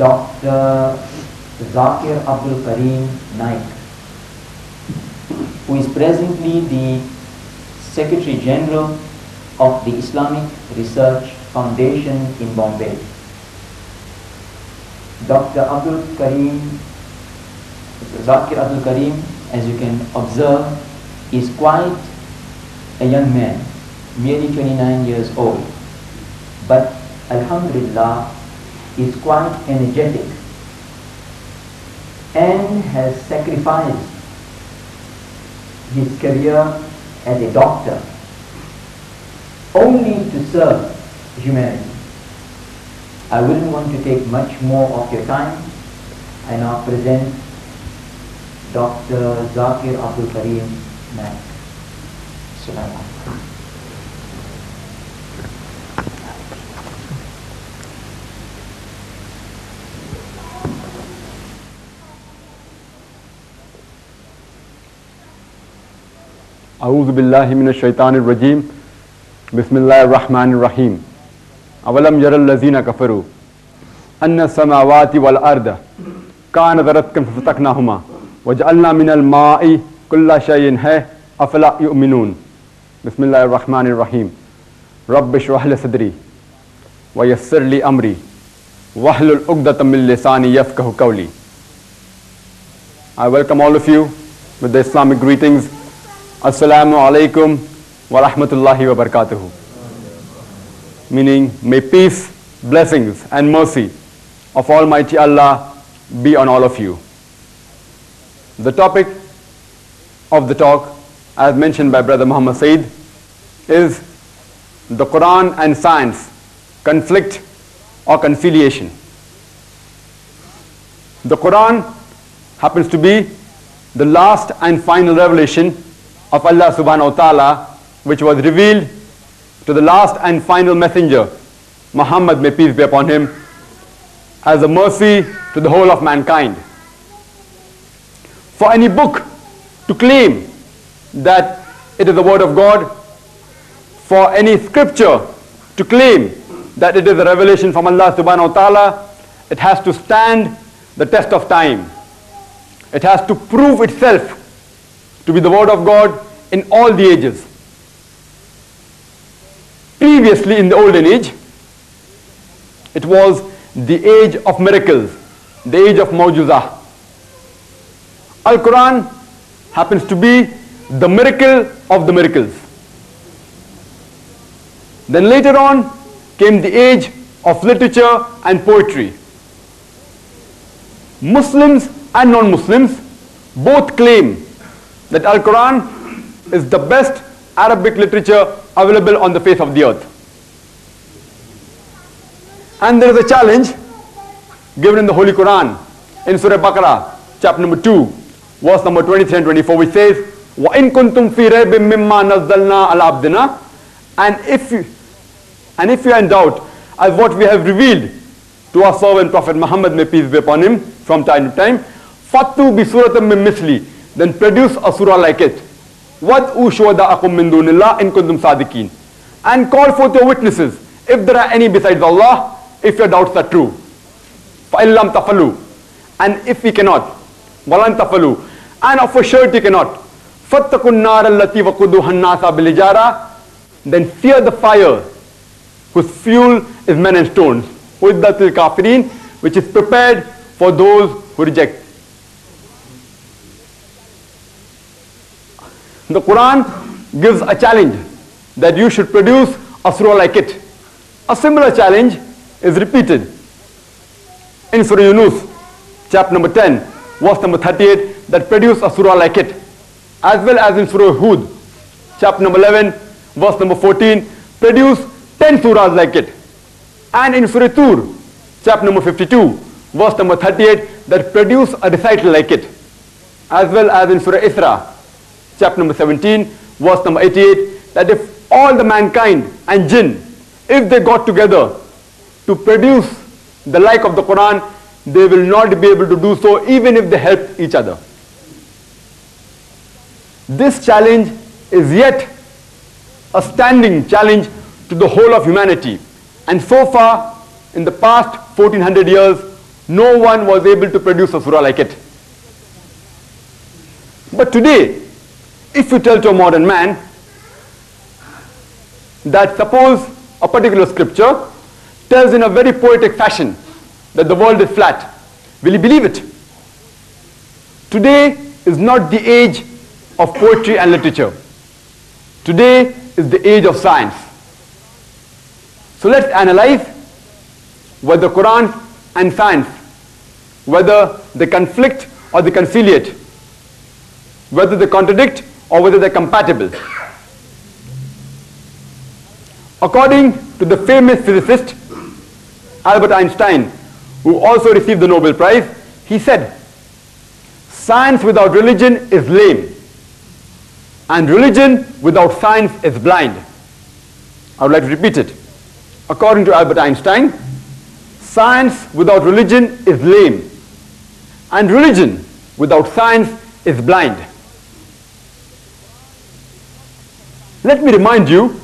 Dr. Zakir Abdul Karim Naik, who is presently the Secretary General of the Islamic Research Foundation in Bombay. Dr. Abdul Karim, Zakir Abdul Karim, as you can observe, is quite a young man, merely 29 years old. But Alhamdulillah, is quite energetic and has sacrificed his career as a doctor only to serve humanity. I wouldn't want to take much more of your time. I now present Dr. Zakir Abdul Karim Naik. أعوذ بالله من الشيطان الرجيم. بسم الله الرحمن الرحيم. أولم ير الذين كفروا أن السماوات والأرض كانت رتقا ففتقناهما وجعلنا من الماء كل شيء. حي أفلا يؤمنون. بسم الله الرحمن الرحيم. رب اشرح لي صدري ويسر لي أمري. واحلل عقدة من لساني يفقه قولي. I welcome all of you with the Islamic greetings. Assalamu alaikum wa rahmatullahi wa barakatuhu. Meaning, may peace, blessings, and mercy of Almighty Allah be on all of you. The topic of the talk, as mentioned by Brother Muhammad Said, is the Quran and science, conflict or conciliation. The Quran happens to be the last and final revelation of Allah subhanahu wa ta'ala which was revealed to the last and final messenger Muhammad may peace be upon him as a mercy to the whole of mankind. For any book to claim that it is the word of God, for any scripture to claim that it is a revelation from Allah subhanahu wa ta'ala, it has to stand the test of time. It has to prove itself to be the word of God in all the ages. Previously in the olden age, it was the age of miracles, the age of Mawjuzah. Al-Quran happens to be the miracle of the miracles. Then later on came the age of literature and poetry. Muslims and non-Muslims both claim that Al-Quran is the best Arabic literature available on the face of the earth. And there is a challenge given in the Holy Quran in Surah Baqarah, chapter number 2, verse number 23 and 24, which says, وَإِن كُنْتُمْ فِي رَيْبٍ مِمَّا نَزَّلْنَا عَلَى عَبْدِنَا And if you, and if you are in doubt as what we have revealed to our servant Prophet Muhammad, may peace be upon him, from time to time, فَتُّوا بِسُورَةٍ مِّن مِثْلِ Then produce a surah like it. وَدْعُوا شُهَدَاءَكُم مِّن دُونِ اللَّهِ إِن كُنتُمْ صَادِقِينَ And call forth your witnesses, if there are any besides Allah, if your doubts are true. فَإِن لَمْ تَفَلُوا And if we cannot, وَلَن تَفَلُوا And of a surety cannot, فَاتَّقُوا النَّارَ الَّتِي وَقُدُوهَا النَّاسَ بِالْحِجَارَةِ Then fear the fire whose fuel is men and stones. وَإِدَّةِ الْكَافِرِينَ Which is prepared for those who reject. The Quran gives a challenge that you should produce a surah like it. A similar challenge is repeated in Surah Yunus, chapter number 10, verse number 38, that produce a surah like it. As well as in Surah Hud, chapter number 11, verse number 14, produce 10 surahs like it. And in Surah Tur, chapter number 52, verse number 38, that produce a recital like it. As well as in Surah Isra, chapter number 17, verse number 88, that if all the mankind and jinn, if they got together to produce the like of the Quran, they will not be able to do so even if they help each other. This challenge is yet a standing challenge to the whole of humanity. And so far, in the past 1400 years, no one was able to produce a surah like it. But today, if you tell to a modern man that suppose a particular scripture tells in a very poetic fashion that the world is flat, will he believe it? Today is not the age of poetry and literature. Today is the age of science. So let's analyze whether Quran and science, whether they conflict or they conciliate, whether they contradict or whether they're compatible. According to the famous physicist Albert Einstein, who also received the Nobel Prize, he said, Science without religion is lame, and religion without science is blind. I would like to repeat it. According to Albert Einstein, science without religion is lame, and religion without science is blind. Let me remind you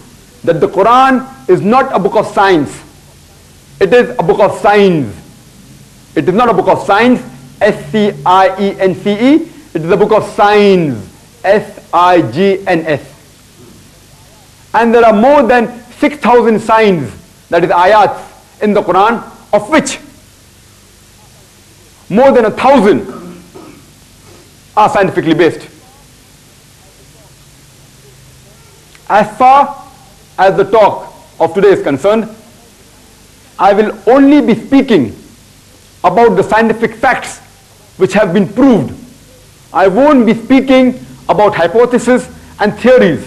that the Quran is not a book of science. It is a book of signs. It is not a book of science, S-C-I-E-N-C-E. It is a book of signs, S-I-G-N-S. And there are more than 6,000 signs, that is ayats, in the Quran, of which more than a thousand are scientifically based. As far as the talk of today is concerned, I will only be speaking about the scientific facts which have been proved. I won't be speaking about hypotheses and theories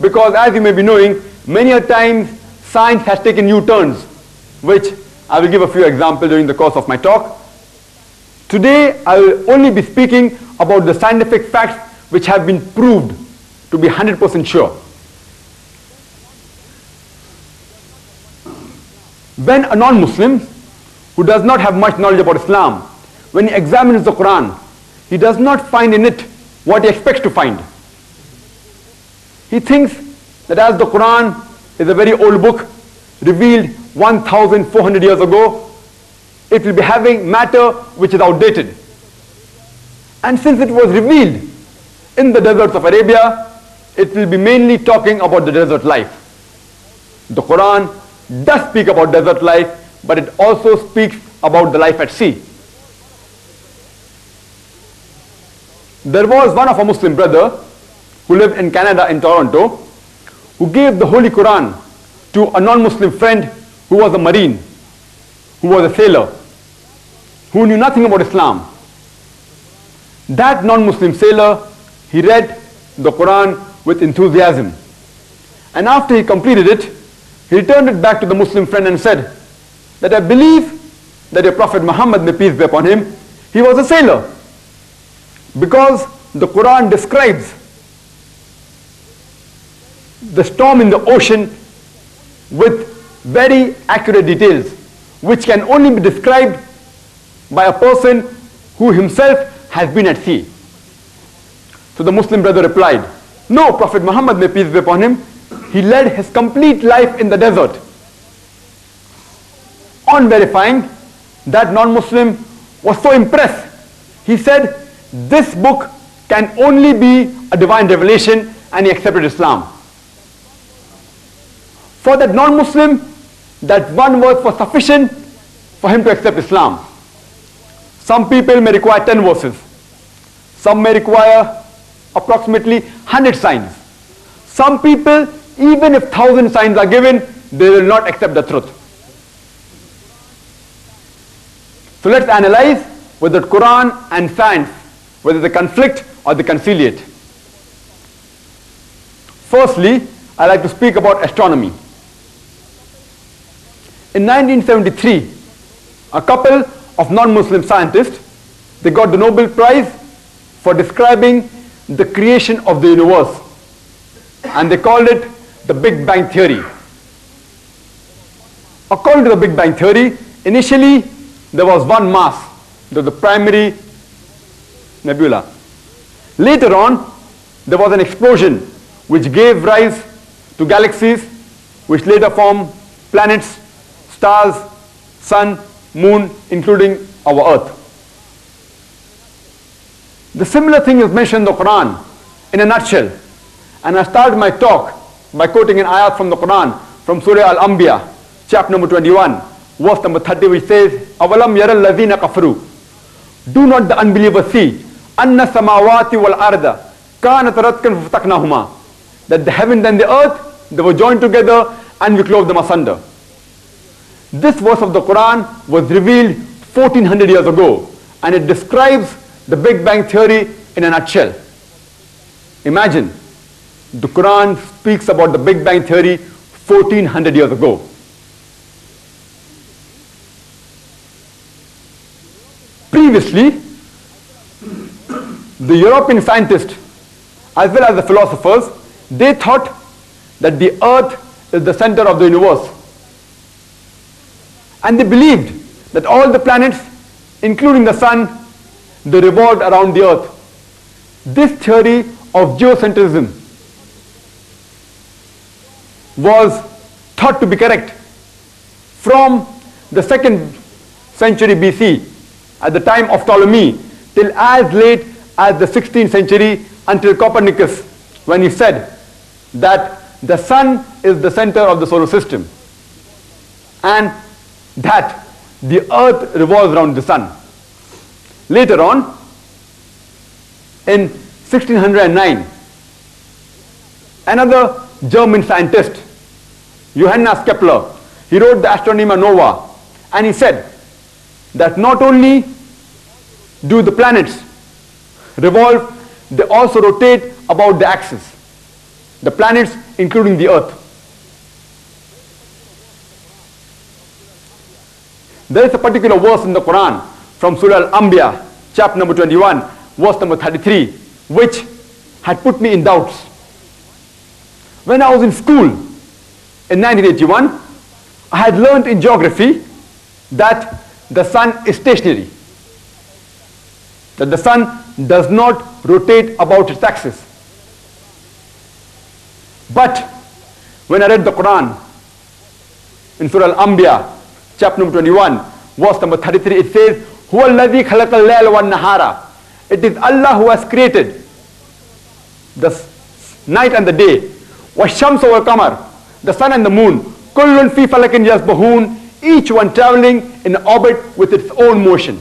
because as you may be knowing, many a times science has taken new turns which I will give a few examples during the course of my talk. Today, I will only be speaking about the scientific facts which have been proved to be 100% sure. When a non-Muslim who does not have much knowledge about Islam, when he examines the Quran, he does not find in it what he expects to find. He thinks that as the Quran is a very old book, revealed 1400 years ago, it will be having matter which is outdated. And since it was revealed in the deserts of Arabia, it will be mainly talking about the desert life. The Quran does speak about desert life, but it also speaks about the life at sea. There was one of our Muslim brother who lived in Canada in Toronto who gave the Holy Quran to a non-Muslim friend who was a marine, who was a sailor, who knew nothing about Islam. That non-Muslim sailor, he read the Quran with enthusiasm. And after he completed it, he returned it back to the Muslim friend and said that I believe that your Prophet Muhammad, may peace be upon him, he was a sailor. Because the Quran describes the storm in the ocean with very accurate details, which can only be described by a person who himself has been at sea. So the Muslim brother replied, No, Prophet Muhammad, may peace be upon him, he led his complete life in the desert. On verifying, that non-Muslim was so impressed. He said, this book can only be a divine revelation and he accepted Islam. For that non-Muslim, that one verse was sufficient for him to accept Islam. Some people may require 10 verses. Some may require approximately 100 signs. Some people, even if 1000 signs are given, they will not accept the truth. So let's analyze whether Quran and science, whether they conflict or they conciliate. Firstly, I like to speak about astronomy. In 1973, a couple of non-Muslim scientists, they got the Nobel Prize for describing the creation of the universe. And they called it the Big Bang Theory. According to the Big Bang Theory, initially there was one mass, the, the primary nebula. Later on, there was an explosion which gave rise to galaxies which later form planets, stars, sun, moon, including our earth. The similar thing is mentioned in the Quran in a nutshell. And I start my talk by quoting an ayat from the Quran from Surah Al-Anbiya, chapter number 21, verse number 30, which says, أَوَلَمْ يَرَ الَّذِينَ كَفَرُوا Do not the unbelievers see, أَنَّ السَّمَاوَاتِ وَالْأَرْضَ كَانَتْ رَتْكًا فَفَتَقْنَاهُمَا That the heaven and the earth, they were joined together and we closed them asunder. This verse of the Quran was revealed 1400 years ago and it describes the Big Bang Theory in a nutshell. Imagine, the Quran speaks about the Big Bang Theory 1400 years ago. Previously, the European scientists as well as the philosophers, they thought that the earth is the center of the universe. And they believed that all the planets, including the sun, they revolved around the earth. This theory of geocentrism was thought to be correct from the second century BC at the time of Ptolemy till as late as the 16th century until Copernicus when he said that the sun is the center of the solar system and that the earth revolves around the sun. Later on, in 1609, another German scientist, Johannes Kepler, he wrote the Astronomia Nova and he said that not only do the planets revolve, they also rotate about the axis. The planets including the earth. There is a particular verse in the Quran from Surah Al-Anbiya, chapter number 21, verse number 33, which had put me in doubts. When I was in school in 1981, I had learned in geography that the sun is stationary. That the sun does not rotate about its axis. But when I read the Quran in Surah Al-Anbiya, chapter number 21, verse number 33, it says, هُوَ الَّذِي خَلَقَ اللَّيْلَ وَالنَّهَارَ It is Allah who has created the night and the day. وَالشَّمْسَ وَالْقَمَرَ the sun and the moon, kullun fi falakin yasbahun, each one traveling in orbit with its own motion.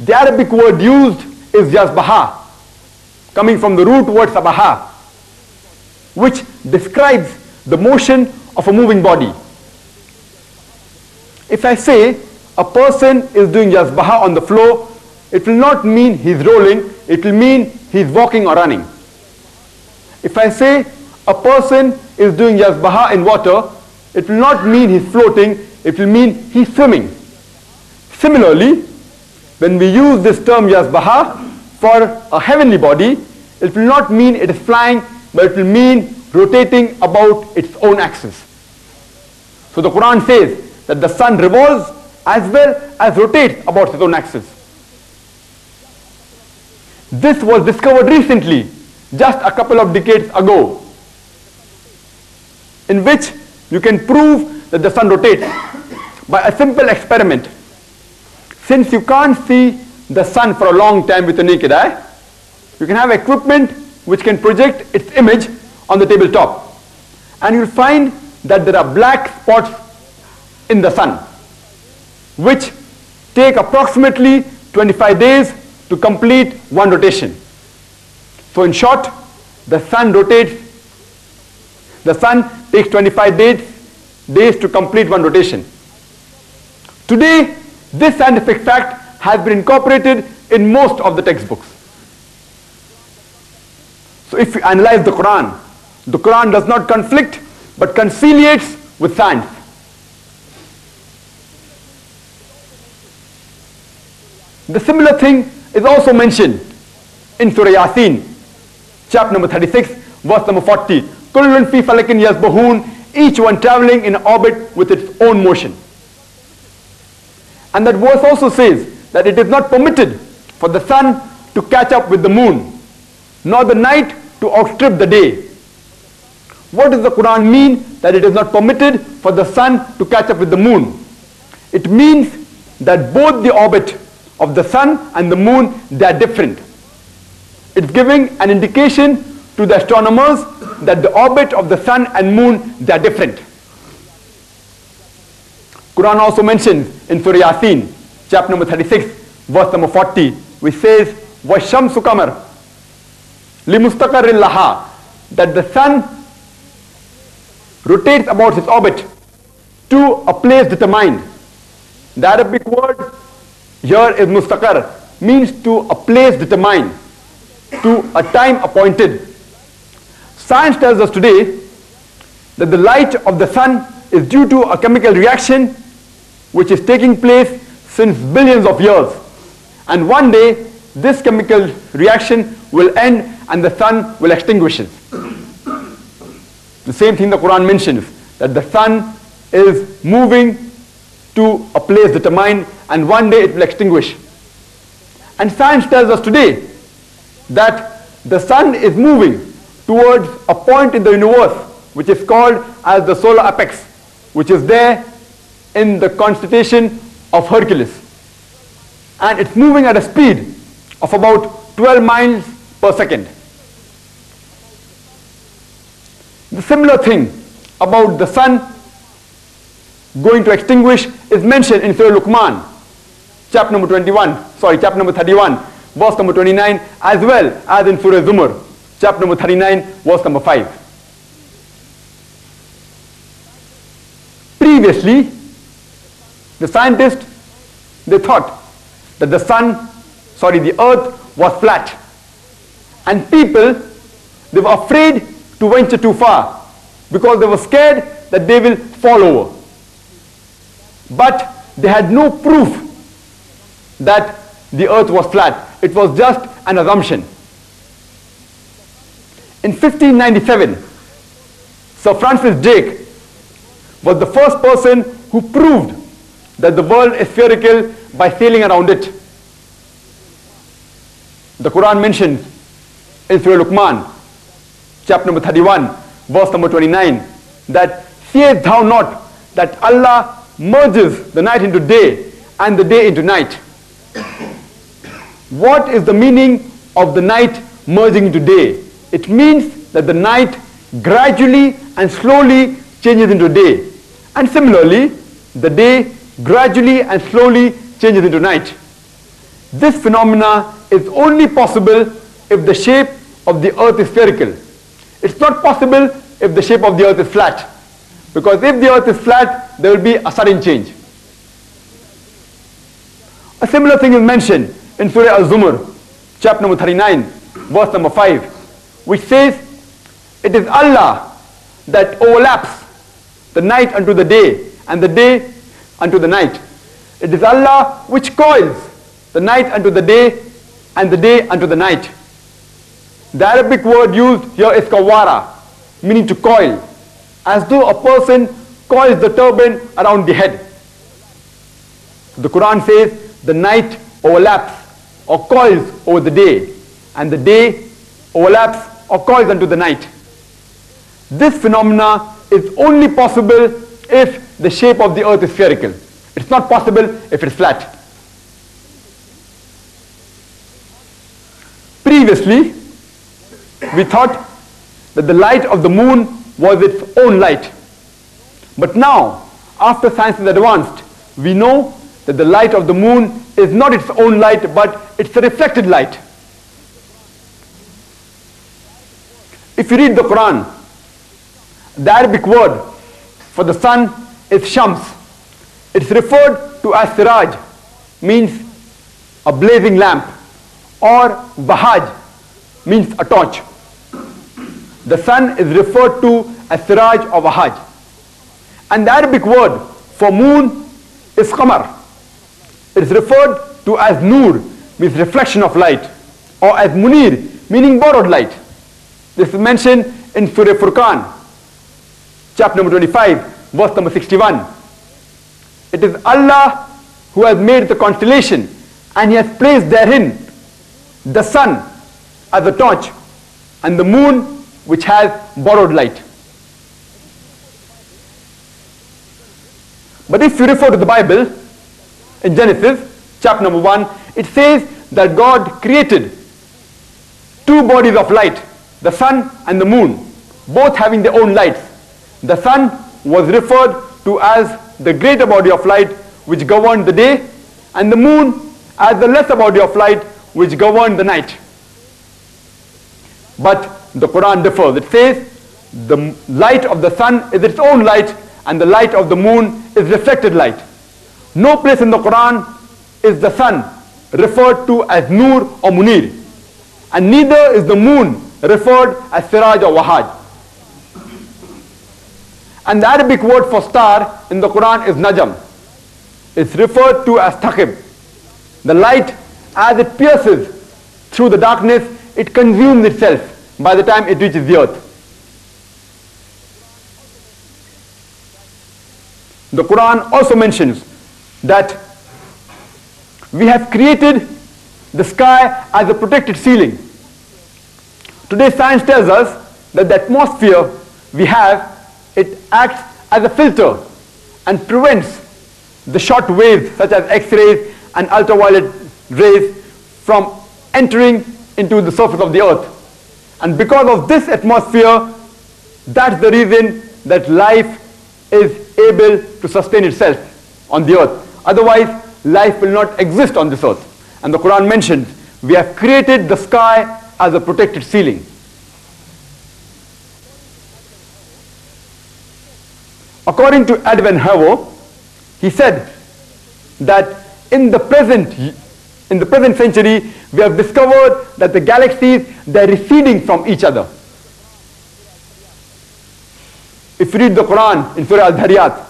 The Arabic word used is yasbaha, coming from the root word sabaha, which describes the motion of a moving body. If I say a person is doing yasbaha on the floor, it will not mean he's rolling, it will mean he's walking or running. If I say a person is doing yasbaha in water, it will not mean he's floating, it will mean he's swimming. Similarly, when we use this term yasbaha for a heavenly body, it will not mean it is flying, but it will mean rotating about its own axis. So the Quran says that the sun revolves as well as rotates about its own axis. This was discovered recently, just a couple of decades ago, in which you can prove that the sun rotates by a simple experiment. Since you can't see the sun for a long time with the naked eye, you can have equipment which can project its image on the tabletop. And you'll find that there are black spots in the sun, which take approximately 25 days to complete one rotation. So in short, the sun rotates, the sun takes 25 days, days to complete one rotation. Today, this scientific fact has been incorporated in most of the textbooks. So if you analyze the Quran, the Quran does not conflict but conciliates with science. The similar thing is also mentioned in Surah Yasin, chapter number 36, verse number 40 kullun fi falakin yasbahun, each one traveling in orbit with its own motion. And that verse also says that it is not permitted for the sun to catch up with the moon, nor the night to outstrip the day. What does the Quran mean that it is not permitted for the sun to catch up with the moon? It means that both the orbit of the sun and the moon, they are different. It's giving an indication to the astronomers that the orbit of the sun and moon, they are different. Quran also mentions in Surah Yasin, chapter number 36, verse number 40, which says, وَالشَّمْسُ قَمَرٌ لِمُسْتَقَرٍ لَهَا That the sun rotates about its orbit to a place determined. The Arabic word here is mustaqar, means to a place determined, to a time appointed. Science tells us today that the light of the sun is due to a chemical reaction which is taking place since billions of years. And one day, this chemical reaction will end and the sun will extinguish it. The same thing the Quran mentions, that the sun is moving to a place determined and one day it will extinguish. And science tells us today that the sun is moving towards a point in the universe which is called as the solar apex, which is there in the constellation of Hercules. And it's moving at a speed of about 12 miles per second. The similar thing about the sun going to extinguish is mentioned in Surah Luqman, chapter number 21, sorry, chapter number 31, verse number 29, as well as in Surah Zumar, chapter number 39, verse number 5. Previously, the scientists, they thought that the sun, sorry, the earth was flat. And people, they were afraid to venture too far because they were scared that they will fall over. But they had no proof that the earth was flat. It was just an assumption. In 1597, Sir Francis Drake was the first person who proved that the world is spherical by sailing around it. The Quran mentions in Surah Luqman, chapter number 31, verse number 29, that seest thou not that Allah merges the night into day and the day into night. What is the meaning of the night merging into day? It means that the night gradually and slowly changes into day. And similarly, the day gradually and slowly changes into night. This phenomena is only possible if the shape of the earth is spherical. It's not possible if the shape of the earth is flat. Because if the earth is flat, there will be a sudden change. A similar thing is mentioned in Surah Al-Zumar, chapter number 39, verse number 5, which says, It is Allah that overlaps the night unto the day and the day unto the night. It is Allah which coils the night unto the day and the day unto the night. The Arabic word used here is kawara, meaning to coil, as though a person coils the turban around the head. The Quran says the night overlaps or coils over the day, and the day overlaps coils unto the night. This phenomena is only possible if the shape of the earth is spherical. It's not possible if it's flat. Previously, we thought that the light of the moon was its own light. But now, after science is advanced, we know that the light of the moon is not its own light, but it's a reflected light. If you read the Quran, the Arabic word for the sun is shams. It's referred to as siraj, means a blazing lamp, or wahaj, means a torch. The sun is referred to as siraj or wahaj. And the Arabic word for moon is qamar. It is referred to as nur, means reflection of light, or as munir, meaning borrowed light. This is mentioned in Surah Furqan, chapter number 25, verse number 61. It is Allah who has made the constellation and He has placed therein the sun as a torch and the moon which has borrowed light. But if you refer to the Bible, in Genesis, chapter number 1, it says that God created two bodies of light, the sun and the moon, both having their own lights. The sun was referred to as the greater body of light which governed the day, and the moon as the lesser body of light which governed the night. But the Quran differs. It says the light of the sun is its own light and the light of the moon is reflected light. No place in the Quran is the sun referred to as Nur or Munir. And neither is the moon referred as Siraj or Wahaj. And the Arabic word for star in the Quran is Najam. It's referred to as Thaqib. The light, as it pierces through the darkness, it consumes itself by the time it reaches the earth. The Quran also mentions that we have created the sky as a protected ceiling. Today science tells us that the atmosphere we have, it acts as a filter and prevents the short waves such as X-rays and ultraviolet rays from entering into the surface of the earth. And because of this atmosphere, that's the reason that life is able to sustain itself on the earth. Otherwise, life will not exist on this earth. And the Quran mentions, we have created the sky as a protected ceiling. According to Edwin Hubble, he said that in the present in the present century we have discovered that the galaxies they're receding from each other. If you read the Quran in Surah Al-Dhariyat,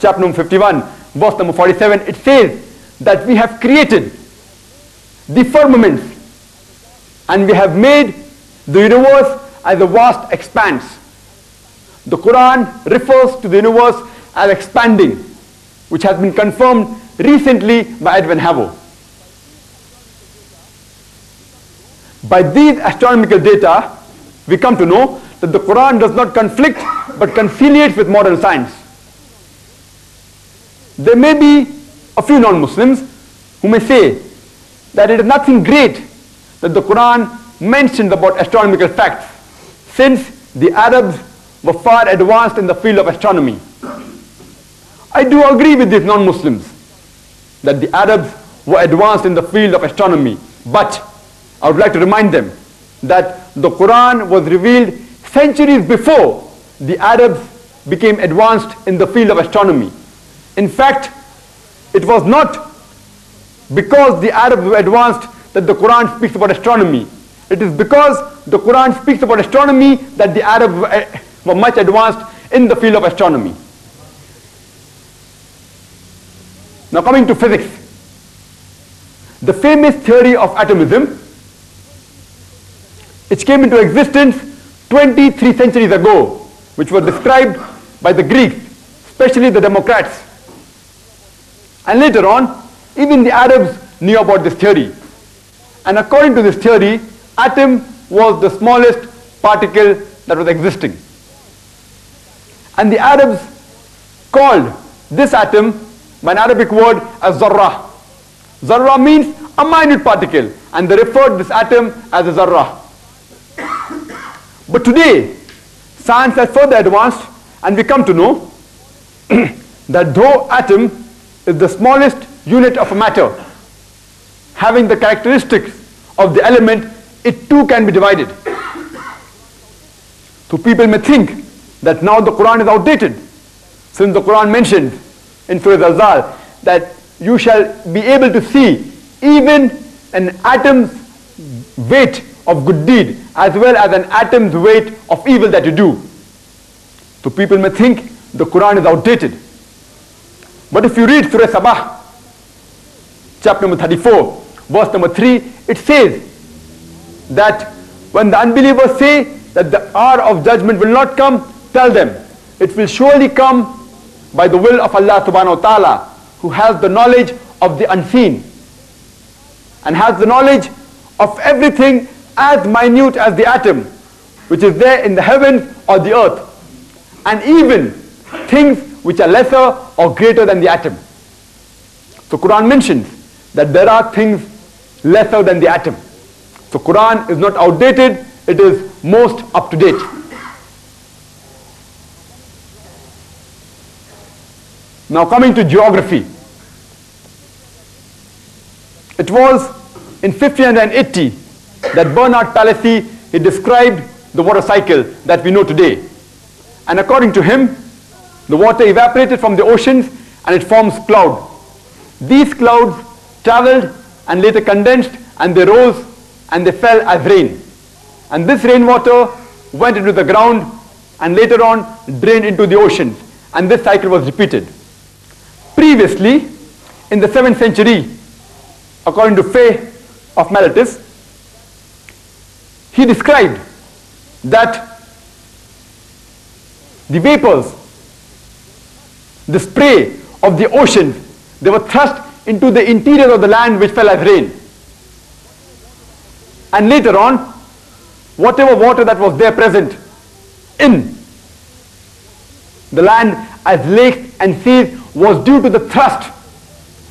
chapter number 51, verse number 47, it says that we have created the firmaments and we have made the universe as a vast expanse. The Quran refers to the universe as expanding, which has been confirmed recently by Edwin Hubble. By these astronomical data, we come to know that the Quran does not conflict but conciliates with modern science. There may be a few non-Muslims who may say that it is nothing great that the Quran mentions about astronomical facts since the Arabs were far advanced in the field of astronomy. I do agree with these non-Muslims that the Arabs were advanced in the field of astronomy, but I would like to remind them that the Quran was revealed centuries before the Arabs became advanced in the field of astronomy. In fact, it was not because the Arabs were advanced that the Quran speaks about astronomy. It is because the Quran speaks about astronomy that the Arabs eh, were much advanced in the field of astronomy. Now coming to physics. The famous theory of atomism, which came into existence 23 centuries ago, which was described by the Greeks, especially the Democritus. And later on, even the Arabs knew about this theory. And according to this theory, atom was the smallest particle that was existing. And the Arabs called this atom by an Arabic word as zarrah. Zarrah means a minute particle and they referred this atom as a. But today, science has further advanced and we come to know that though atom is the smallest unit of matter, having the characteristics of the element, it too can be divided. So people may think that now the Quran is outdated, since the Quran mentions in Surah Al-Zal that you shall be able to see even an atom's weight of good deed as well as an atom's weight of evil that you do. So people may think the Quran is outdated. But if you read Surah Sabah, chapter number 34, verse number 3, it says that when the unbelievers say that the hour of judgment will not come, tell them, it will surely come by the will of Allah subhanahu wa ta'ala who has the knowledge of the unseen and has the knowledge of everything as minute as the atom which is there in the heavens or the earth and even things which are lesser or greater than the atom. So Quran mentions that there are things lesser than the atom. So Quran is not outdated, it is most up to date. Now coming to geography. It was in 1580 that Bernard Palissy he described the water cycle that we know today. And according to him, the water evaporated from the oceans and it forms cloud. These clouds traveled and later condensed and they rose and they fell as rain. And this rainwater went into the ground and later on drained into the oceans. And this cycle was repeated. Previously, in the 7th century, according to Thales of Miletus, he described that the vapors, the spray of the ocean, they were thrust into the interior of the land which fell as rain. And later on, whatever water that was there present in the land as lakes and seas was due to the thrust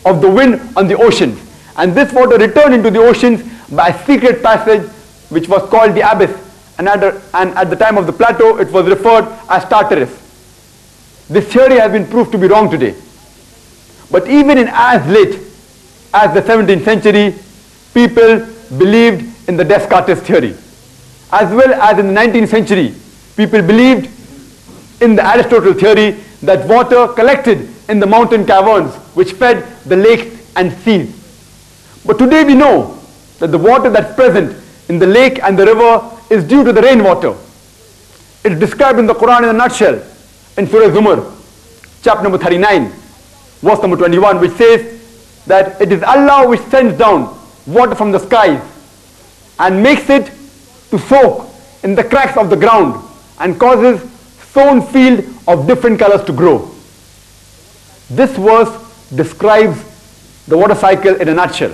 of the wind on the ocean. And this water returned into the oceans by a secret passage which was called the abyss. And at, the, and at the time of the Plato, it was referred as Tartarus. This theory has been proved to be wrong today. But even in as late as the 17th century, people believed in the Descartes theory. As well as in the 19th century, people believed in the Aristotle theory that water collected in the mountain caverns which fed the lakes and seas. But today we know that the water that's present in the lake and the river is due to the rainwater. It's described in the Quran in a nutshell in Surah Zumar, chapter number 39, verse number 21, which says that it is Allah which sends down water from the skies and makes it to soak in the cracks of the ground and causes sown field of different colors to grow. This verse describes the water cycle in a nutshell.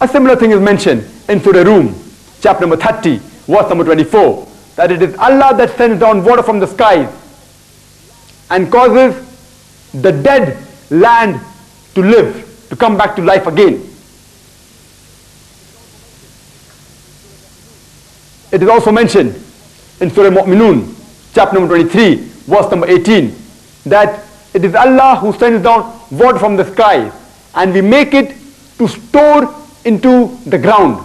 A similar thing is mentioned in Surah Rum, chapter number 30, verse number 24, that it is Allah that sends down water from the skies and causes the dead land to live, to come back to life again. It is also mentioned in Surah Mu'minun, chapter number 23, verse number 18, that it is Allah who sends down water from the sky and we make it to store into the ground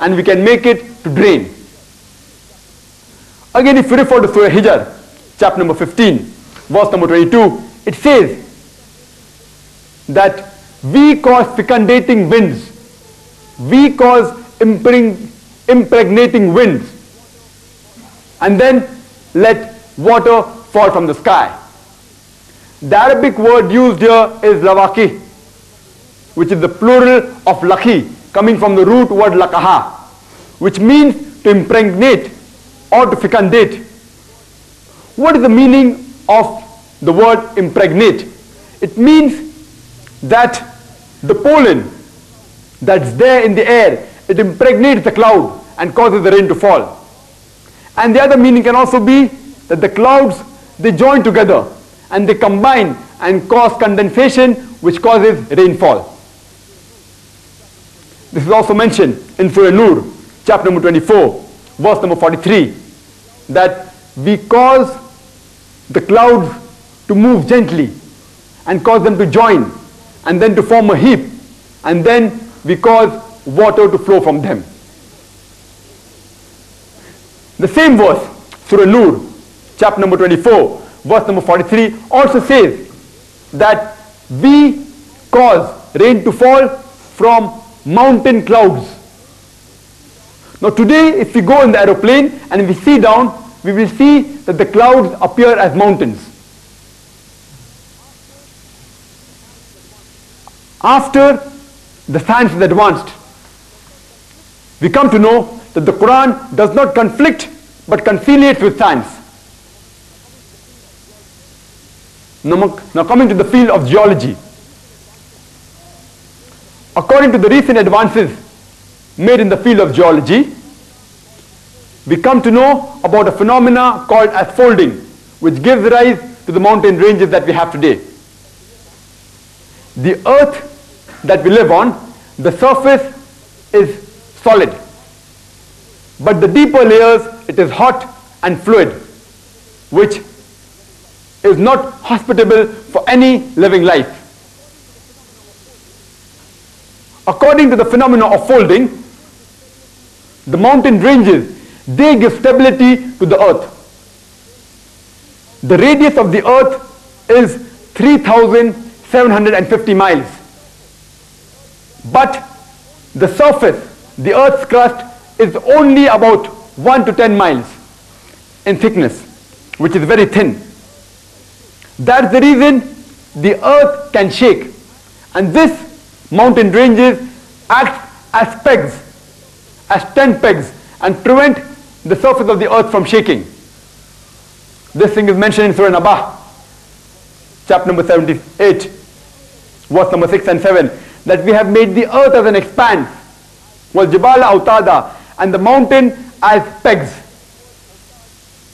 and we can make it to drain. Again, if you refer to Surah Hijr, chapter number 15, verse number 22, it says that we cause fecundating winds, we cause impregnating winds, and then let water fall from the sky. The Arabic word used here is lawaki, which is the plural of laki, coming from the root word lakaha, which means to impregnate or to fecundate. What is the meaning of the word impregnate? It means that the pollen that's there in the air, it impregnates the cloud and causes the rain to fall. And the other meaning can also be that the clouds, they join together and they combine and cause condensation which causes rainfall. This is also mentioned in Surah Nur, chapter number 24, verse number 43, that we cause the clouds to move gently and cause them to join and then to form a heap and then we cause water to flow from them. The same verse, Surah Nur, chapter number 24, verse number 43 also says that we cause rain to fall from mountain clouds. Now today if we go in the aeroplane and we see down, we will see that the clouds appear as mountains. After the science is advanced, we come to know that the Quran does not conflict but conciliates with science. Now, coming to the field of geology. According to the recent advances made in the field of geology, we come to know about a phenomena called as folding, which gives rise to the mountain ranges that we have today. The earth that we live on, the surface is solid. But the deeper layers, it is hot and fluid, which is not hospitable for any living life. According to the phenomena of folding, the mountain ranges, they give stability to the earth. The radius of the earth is 3,750 miles. But the surface, the earth's crust, is only about 1 to 10 miles in thickness, which is very thin. That's the reason the earth can shake. And this mountain ranges act as pegs, as tent pegs, and prevent the surface of the earth from shaking. This thing is mentioned in Surah Nabah, chapter number 78, verse number 6 and 7, that we have made the earth as an expanse, was Jibala Autada, and the mountain as pegs,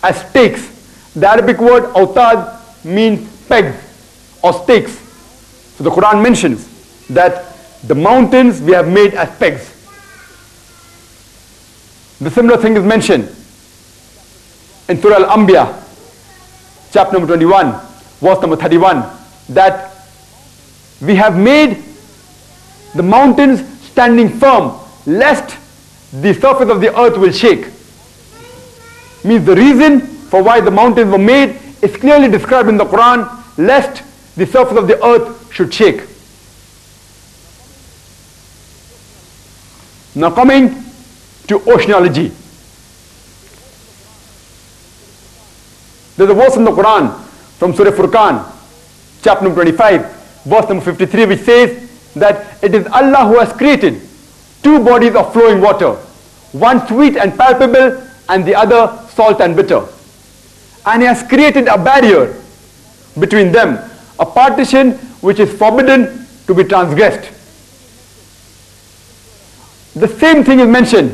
as stakes. The Arabic word autad means pegs or stakes. So the Quran mentions that the mountains we have made as pegs. The similar thing is mentioned in Surah Al-Anbiya, chapter number 21, verse number 31, that we have made the mountains standing firm, lest the surface of the earth will shake. Means the reason for why the mountains were made is clearly described in the Quran, lest the surface of the earth should shake. Now coming to oceanology. There's a verse in the Quran from Surah Furqan, chapter number 25, verse number 53, which says that it is Allah who has created two bodies of flowing water, one sweet and palpable and the other salt and bitter. And he has created a barrier between them, a partition which is forbidden to be transgressed. The same thing is mentioned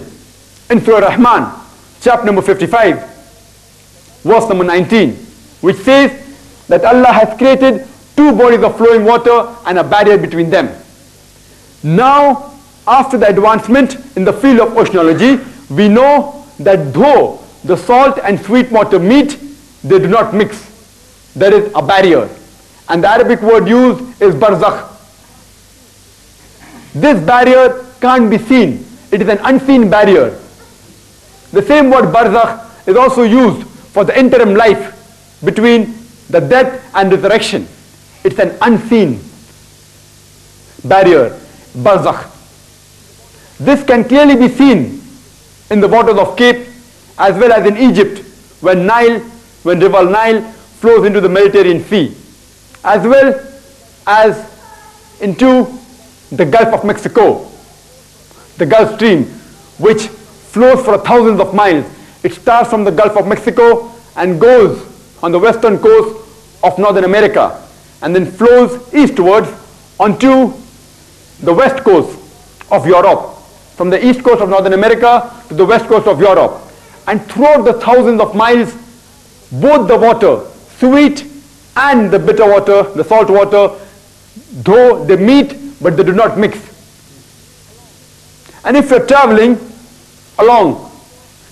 in Surah Rahman, chapter number 55, verse number 19, which says that Allah has created two bodies of flowing water and a barrier between them. Now, after the advancement in the field of oceanology, we know that though the salt and sweet water meet, they do not mix. There is a barrier. And the Arabic word used is barzakh. This barrier can't be seen. It is an unseen barrier. The same word barzakh is also used for the interim life between the death and resurrection. It's an unseen barrier, barzakh. This can clearly be seen in the waters of Cape as well as in Egypt when Nile, when river Nile flows into the Mediterranean Sea, as well as into the Gulf of Mexico, the Gulf Stream, which flows for thousands of miles. It starts from the Gulf of Mexico and goes on the western coast of Northern America and then flows eastwards onto the west coast of Europe, from the east coast of Northern America to the west coast of Europe. And throughout the thousands of miles, both the water, sweet and the bitter water, the salt water, though they meet, but they do not mix. And if you're traveling along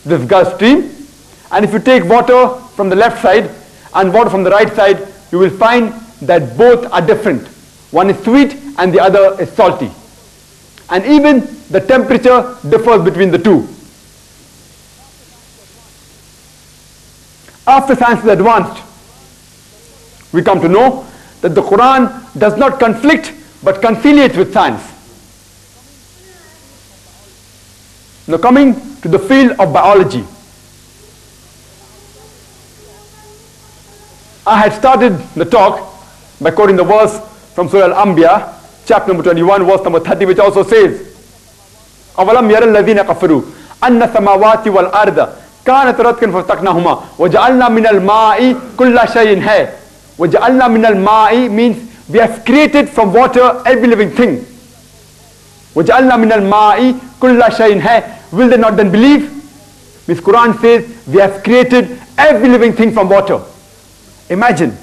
this Gulf Stream, and if you take water from the left side and water from the right side, you will find that both are different. One is sweet and the other is salty. And even the temperature differs between the two. After science is advanced, we come to know that the Quran does not conflict but conciliates with science. Now coming to the field of biology. I had started the talk by quoting the verse from Surah Al-Anbiya, chapter number 21, verse number 30, which also says, أَوَلَمْ يَرَ الَّذِينَ كَفَرُوا أَنَّ السَّمَاوَاتِ وَالْأَرْضَ كانت رتقا ففتقناهما وجعلنا من الماء كل شيء حي وجعلنا من الماء means we have created from water every living thing وجعلنا من الماء كل شيء حي will they not then believe Means Quran says we have created every living thing from water imagine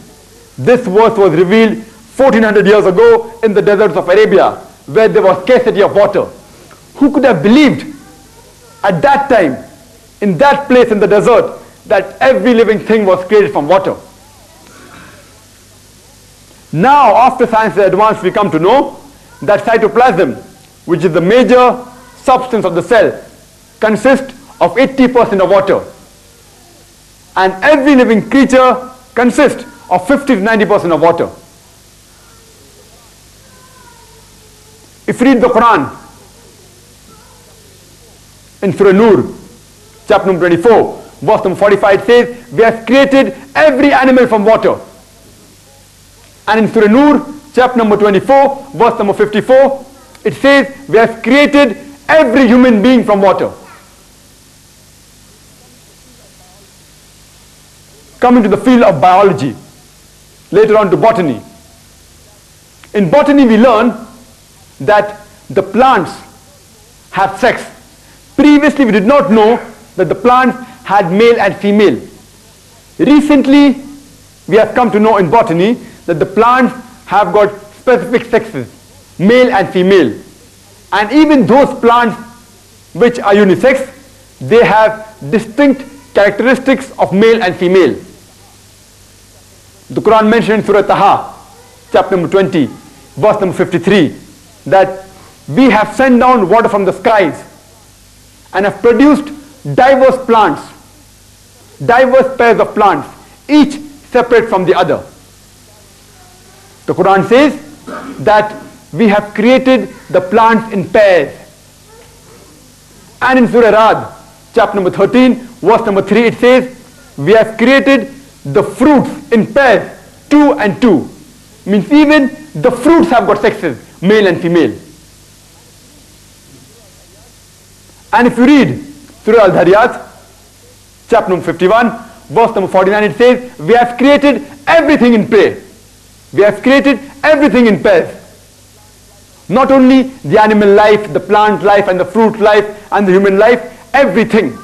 this verse was revealed 1400 years ago in the deserts of Arabia where there was scarcity of water. Who could have believed at that time, in that place in the desert, that every living thing was created from water? Now, after science has advanced, we come to know that cytoplasm, which is the major substance of the cell, consists of 80% of water. And every living creature consists of 50 to 90% of water. If you read the Quran in Surah Nur, chapter number 24, verse number 45, it says, We have created every animal from water. And in Surah Nur, chapter number 24, verse number 54, it says, We have created every human being from water. Coming to the field of biology, later on to botany. In botany, we learn that the plants have sex. Previously, we did not know that the plants had male and female. Recently, we have come to know in botany that the plants have got specific sexes, male and female. And even those plants which are unisex, they have distinct characteristics of male and female. The Quran mentioned in Surah Taha, chapter number 20, verse number 53, that we have sent down water from the skies and have produced diverse plants, diverse pairs of plants, each separate from the other. The Quran says that we have created the plants in pairs. And in Surah Rad, chapter number 13, verse number 3, it says, we have created the fruits in pairs, two and two. Means even the fruits have got sexes, male and female. And if you read Surah Al-Dhariyat, chapter number 51, verse number 49, it says, we have created everything in pair. We have created everything in pairs. Not only the animal life, the plant life and the fruit life and the human life, everything.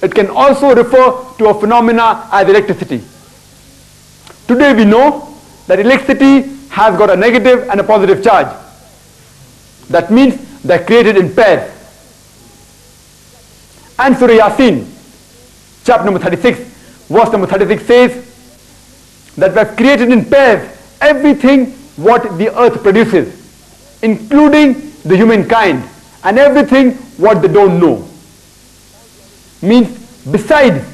It can also refer to a phenomena as electricity. Today we know that electricity has got a negative and a positive charge. That means they're created in pairs. And Surah Yasin, chapter number 36, verse number 36 says that we have created in pairs everything what the earth produces, including the humankind and everything what they don't know. Means besides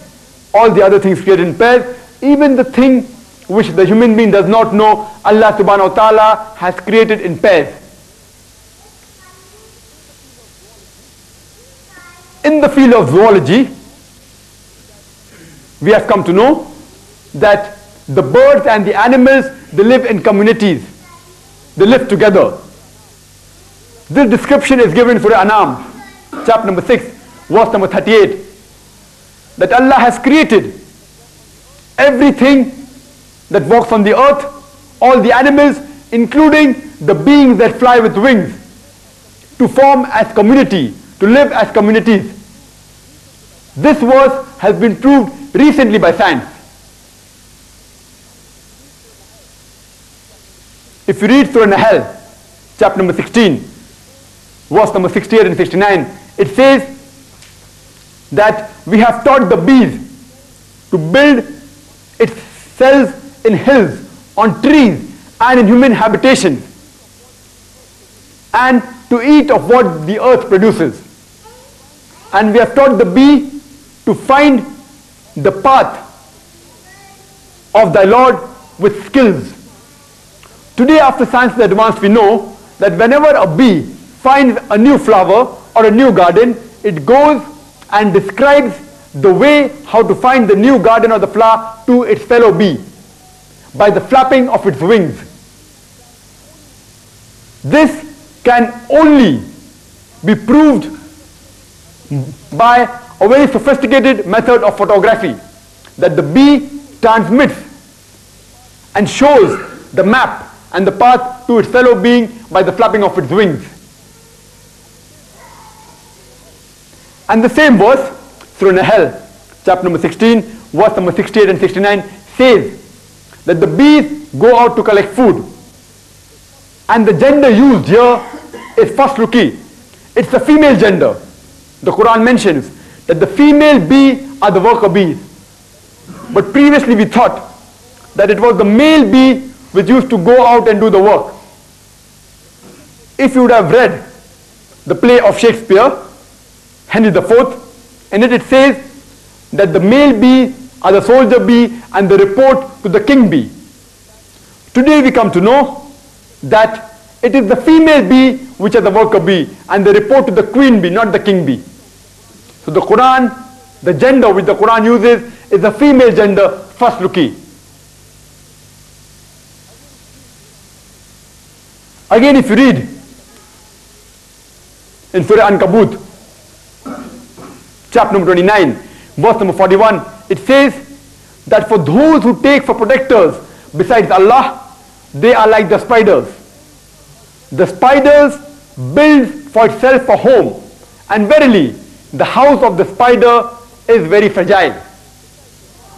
all the other things created in pairs, even the thing which the human being does not know, Allah subhanahu wa ta'ala has created in pairs. In the field of zoology, we have come to know that the birds and the animals, they live in communities. They live together. This description is given for Anam, chapter number 6, verse number 38. That Allah has created everything that walks on the earth, all the animals, including the beings that fly with wings, to form as community, to live as communities. This verse has been proved recently by science. If you read Surah Nahl, chapter number 16, verse number 68 and 69, it says that we have taught the bees to build its cells in hills, on trees, and in human habitation, and to eat of what the earth produces. And we have taught the bee to find the path of thy Lord with skills. Today, after science is advanced, we know that whenever a bee finds a new flower or a new garden, it goes and describes the way how to find the new garden or the flower to its fellow bee by the flapping of its wings. This can only be proved by a very sophisticated method of photography that the bee transmits and shows the map and the path to its fellow being by the flapping of its wings. And the same verse, through Nahal, chapter number 16, verse number 68 and 69, says that the bees go out to collect food And the gender used here is first fasluki. It's the female gender. The Quran mentions that the female bee are the worker bees. But previously we thought that it was the male bee which used to go out and do the work. If you would have read the play of Shakespeare, Henry IV, in it it says that the male bee are the soldier bee and the report to the king bee. Today we come to know that it is the female bee which are the worker bee and they report to the queen bee, not the king bee. So the Quran, the gender which the Quran uses is the female gender, first fasluki. Again if you read in Surah Ankabut, chapter number 29, verse number 41, it says that for those who take for protectors besides Allah, they are like the spiders. The spiders build for itself a home, and verily, the house of the spider is very fragile.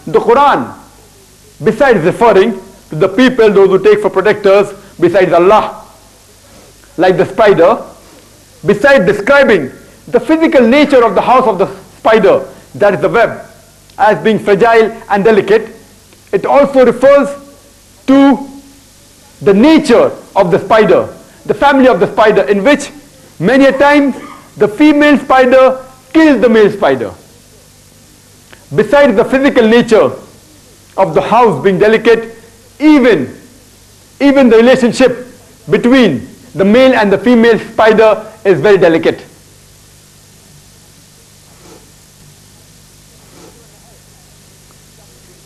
The Quran, besides referring to the people, those who take for protectors besides Allah, like the spider, besides describing the physical nature of the house of the spider, that is the web, as being fragile and delicate, it also refers to the nature of the spider, the family of the spider, in which many a times the female spider kills the male spider. Besides the physical nature of the house being delicate, even, even the relationship between the male and the female spider is very delicate.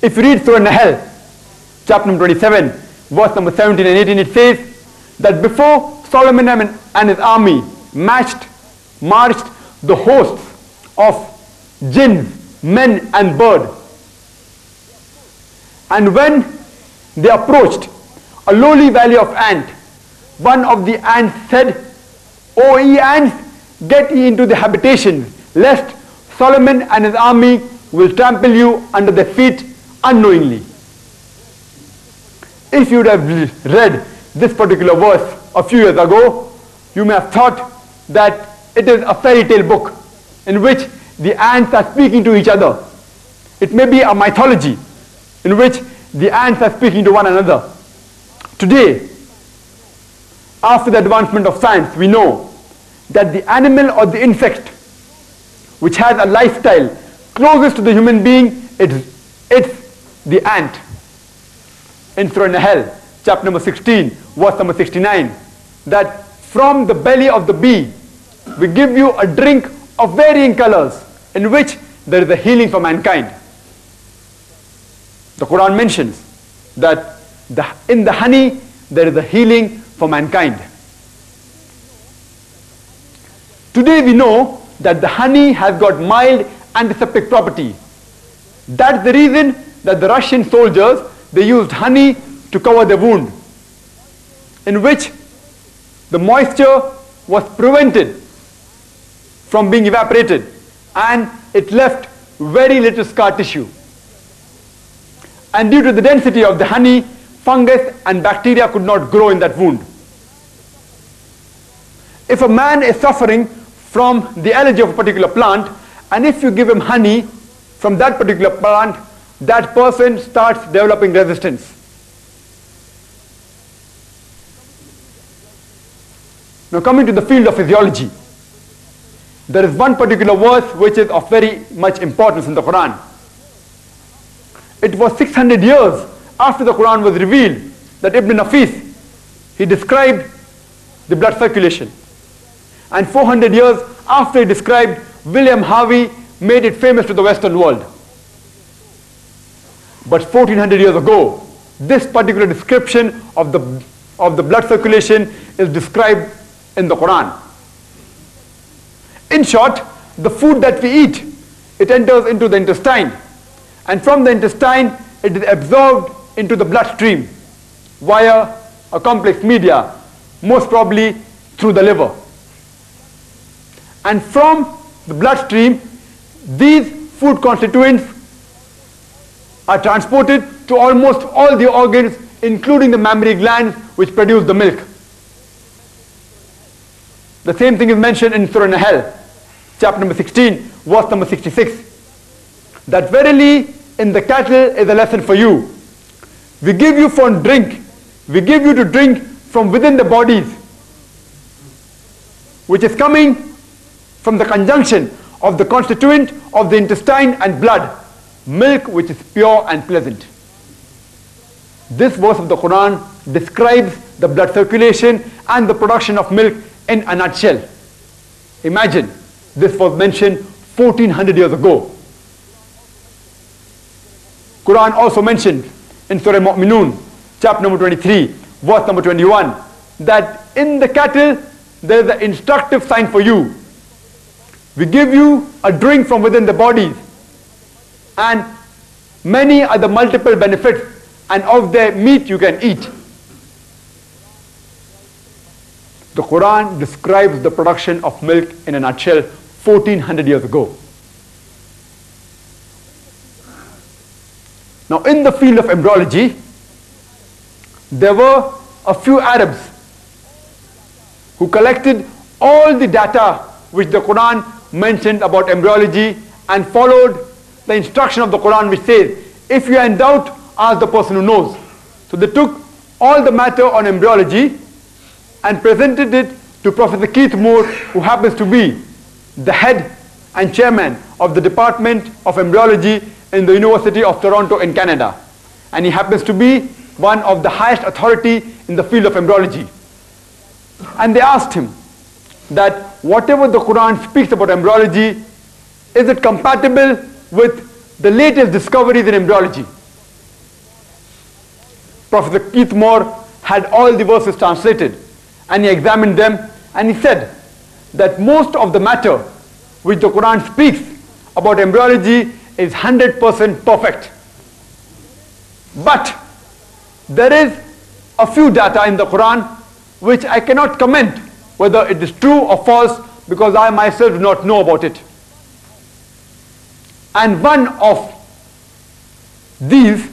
If you read Surah Naml, chapter number 27, verse number 17 and 18, it says that before Solomon and his army matched, marched the hosts of jinn, men and bird. And when they approached a lowly valley of ant, one of the ants said, O ye ants, get ye into the habitation, lest Solomon and his army will trample you under their feet unknowingly. If you would have read this particular verse a few years ago, you may have thought that it is a fairy tale book in which the ants are speaking to each other. It may be a mythology in which the ants are speaking to one another. Today, after the advancement of science, we know that the animal or the insect which has a lifestyle closest to the human being, it's, it's the ant. In Surah Nahl, chapter number 16, verse number 69, that from the belly of the bee, we give you a drink of varying colors in which there is a healing for mankind. The Quran mentions that the, in the honey there is a healing for mankind. Today we know that the honey has got mild antiseptic property. That's the reason that the Russian soldiers, they used honey to cover the wound, in which the moisture was prevented from being evaporated and it left very little scar tissue. And due to the density of the honey, fungus and bacteria could not grow in that wound. If a man is suffering from the allergy of a particular plant, and if you give him honey from that particular plant, that person starts developing resistance. Now coming to the field of physiology, there is one particular verse which is of very much importance in the Quran. It was 600 years after the Quran was revealed that Ibn Nafis, he described the blood circulation. And 400 years after he described, William Harvey made it famous to the Western world. But 1400 years ago, this particular description of the, of the blood circulation is described in the Quran. In short, the food that we eat, it enters into the intestine. And from the intestine, it is absorbed into the bloodstream via a complex media, most probably through the liver. And from the bloodstream, these food constituents are transported to almost all the organs, including the mammary glands which produce the milk. The same thing is mentioned in Surah Nahl, chapter number 16, verse number 66. That verily in the cattle is a lesson for you. We give you for drink. We give you to drink from within the bodies, which is coming from the conjunction of the constituent of the intestine and blood, milk which is pure and pleasant. This verse of the Quran describes the blood circulation and the production of milk in a nutshell. Imagine, this was mentioned 1400 years ago. Quran also mentioned in Surah Mu'minun, chapter number 23, verse number 21, that in the cattle there is an instructive sign for you. We give you a drink from within the bodies and many are the multiple benefits and of the meat you can eat. The Quran describes the production of milk in a nutshell 1400 years ago. Now in the field of embryology, there were a few Arabs who collected all the data which the Quran mentioned about embryology and followed the instruction of the Quran which says, if you are in doubt, ask the person who knows. So they took all the matter on embryology and presented it to Professor Keith Moore, who happens to be the head and chairman of the Department of Embryology in the University of Toronto in Canada. And he happens to be one of the highest authority in the field of embryology. And they asked him that whatever the Quran speaks about embryology, is it compatible with the latest discoveries in embryology? Professor Keith Moore had all the verses translated and he examined them and he said that most of the matter which the Quran speaks about embryology is 100% perfect. But there is a few data in the Quran which I cannot comment whether it is true or false because I myself do not know about it. And one of these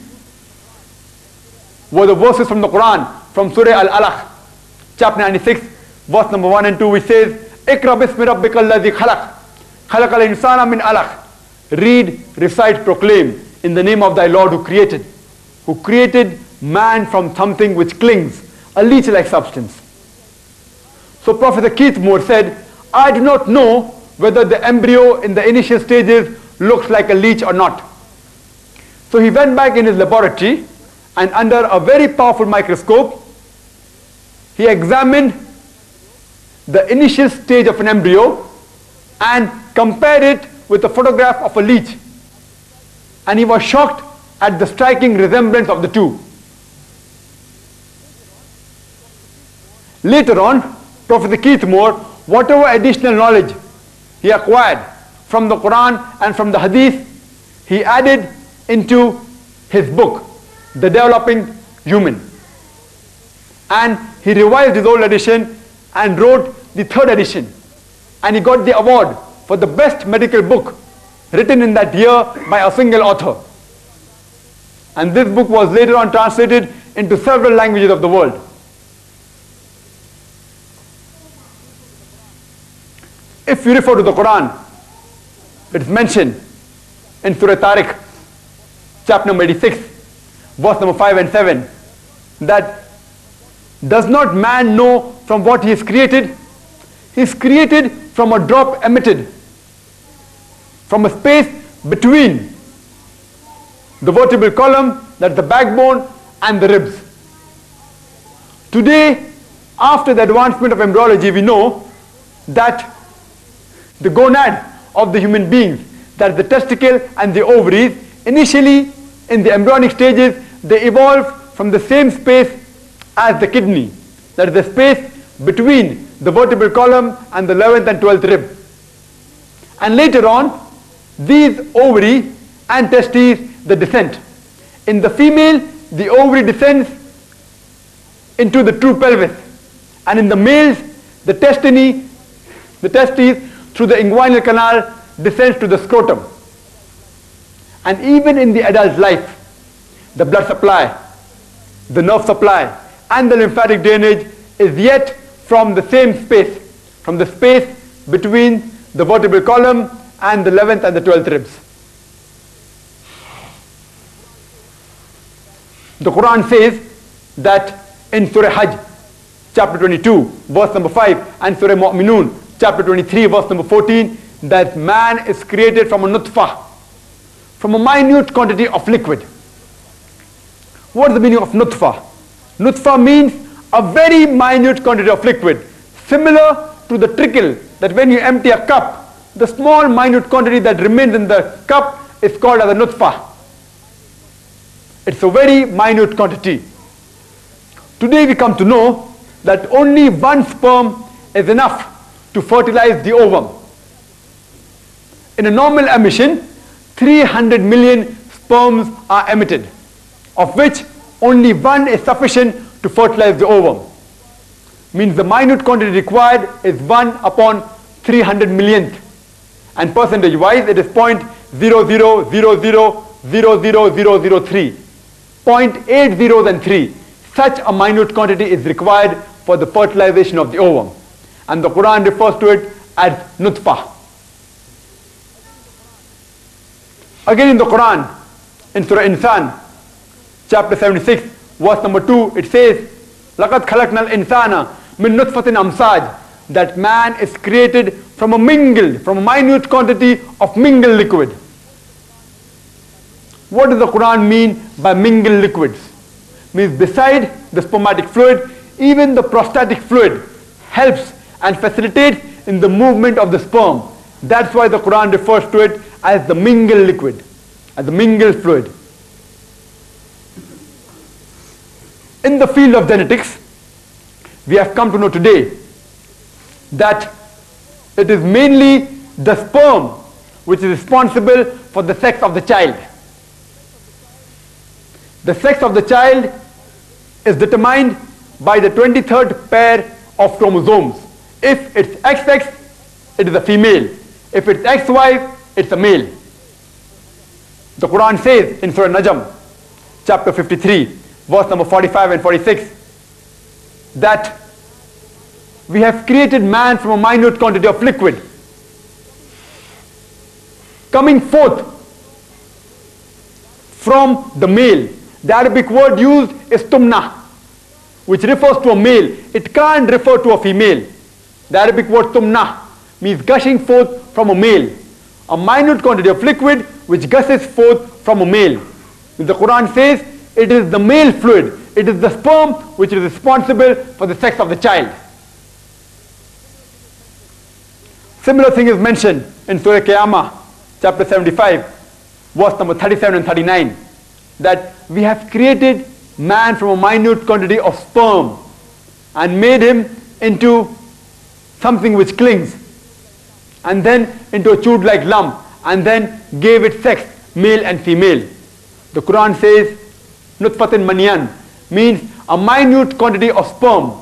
were the verses from the Quran from Surah Al-Alaq, chapter 96, verse number 1 and 2, which says, اقرأ باسم ربك الذي خلق خلق الإنسان من علق Read, recite, proclaim in the name of thy Lord who created, who created man from something which clings, a leech-like substance. So Professor Keith Moore said, I do not know whether the embryo in the initial stages looks like a leech or not. So he went back in his laboratory and under a very powerful microscope, he examined the initial stage of an embryo and compared it with a photograph of a leech. And he was shocked at the striking resemblance of the two. Later on, Professor Keith Moore, whatever additional knowledge he acquired from the Quran and from the Hadith, he added into his book, The Developing Human. And he revised his old edition and wrote the third edition. And he got the award for the best medical book written in that year by a single author. And this book was later on translated into several languages of the world. If you refer to the Quran, it's mentioned in Surah Tariq, chapter number 86, verse number 5 and 7, that does not man know from what he is created? He is created from a drop emitted from a space between the vertebral column, that's the backbone, and the ribs. Today, after the advancement of embryology, we know that the gonad of the human beings, that the testicle and the ovaries, initially in the embryonic stages, they evolve from the same space as the kidney. That is the space between the vertebral column and the 11th and 12th rib. And later on, these ovary and testes, the descent. In the female, the ovary descends into the true pelvis. And in the males, the testini, the testes through the inguinal canal descends to the scrotum. And even in the adult life, the blood supply, the nerve supply, and the lymphatic drainage is yet from the same space, from the space between the vertebral column and the 11th and the 12th ribs. The Quran says that in Surah Hajj, chapter 22, verse number 5, and Surah Mu'minun, chapter 23, verse number 14, that man is created from a nutfah, from a minute quantity of liquid. What is the meaning of nutfah? Nutfah means a very minute quantity of liquid, similar to the trickle that when you empty a cup, the small minute quantity that remains in the cup is called as a nutfah. It's a very minute quantity. Today we come to know that only one sperm is enough to fertilize the ovum. In a normal emission, 300 million sperms are emitted, of which only one is sufficient to fertilize the ovum. Means the minute quantity required is 1 upon 300 millionth. And percentage wise it is 0.00000003. 0.80 than 3. Such a minute quantity is required for the fertilization of the ovum And the Quran refers to it as nutfah. Again in the Quran, in Surah Insan, chapter 76, verse number 2, it says, لَقَدْ خَلَقْنَا الْإِنسَانَ مِن نُطْفَةٍ أَمْسَاجٍ That man is created from a mingled, from a minute quantity of mingled liquid. What does the Quran mean by mingled liquids? Means beside the spermatic fluid, even the prostatic fluid helps and facilitates in the movement of the sperm. That's why the Quran refers to it as the mingled liquid, as the mingled fluid. In the field of genetics, we have come to know today that it is mainly the sperm which is responsible for the sex of the child. The sex of the child is determined by the 23rd pair of chromosomes. If it's XX, it is a female. If it's XY, it's a male. The Quran says in Surah Najm, chapter 53, verse number 45 and 46, that we have created man from a minute quantity of liquid. Coming forth from the male. The Arabic word used is tumna, which refers to a male. It can't refer to a female. The Arabic word tumna means gushing forth from a male. A minute quantity of liquid which gushes forth from a male. The Quran says it is the male fluid. It is the sperm which is responsible for the sex of the child. Similar thing is mentioned in Surah Qiyamah, chapter 75, verse number 37 and 39, that we have created man from a minute quantity of sperm and made him into something which clings and then into a chewed like lump and then gave it sex, male and female. The Quran says, Nutfatin Manyan means a minute quantity of sperm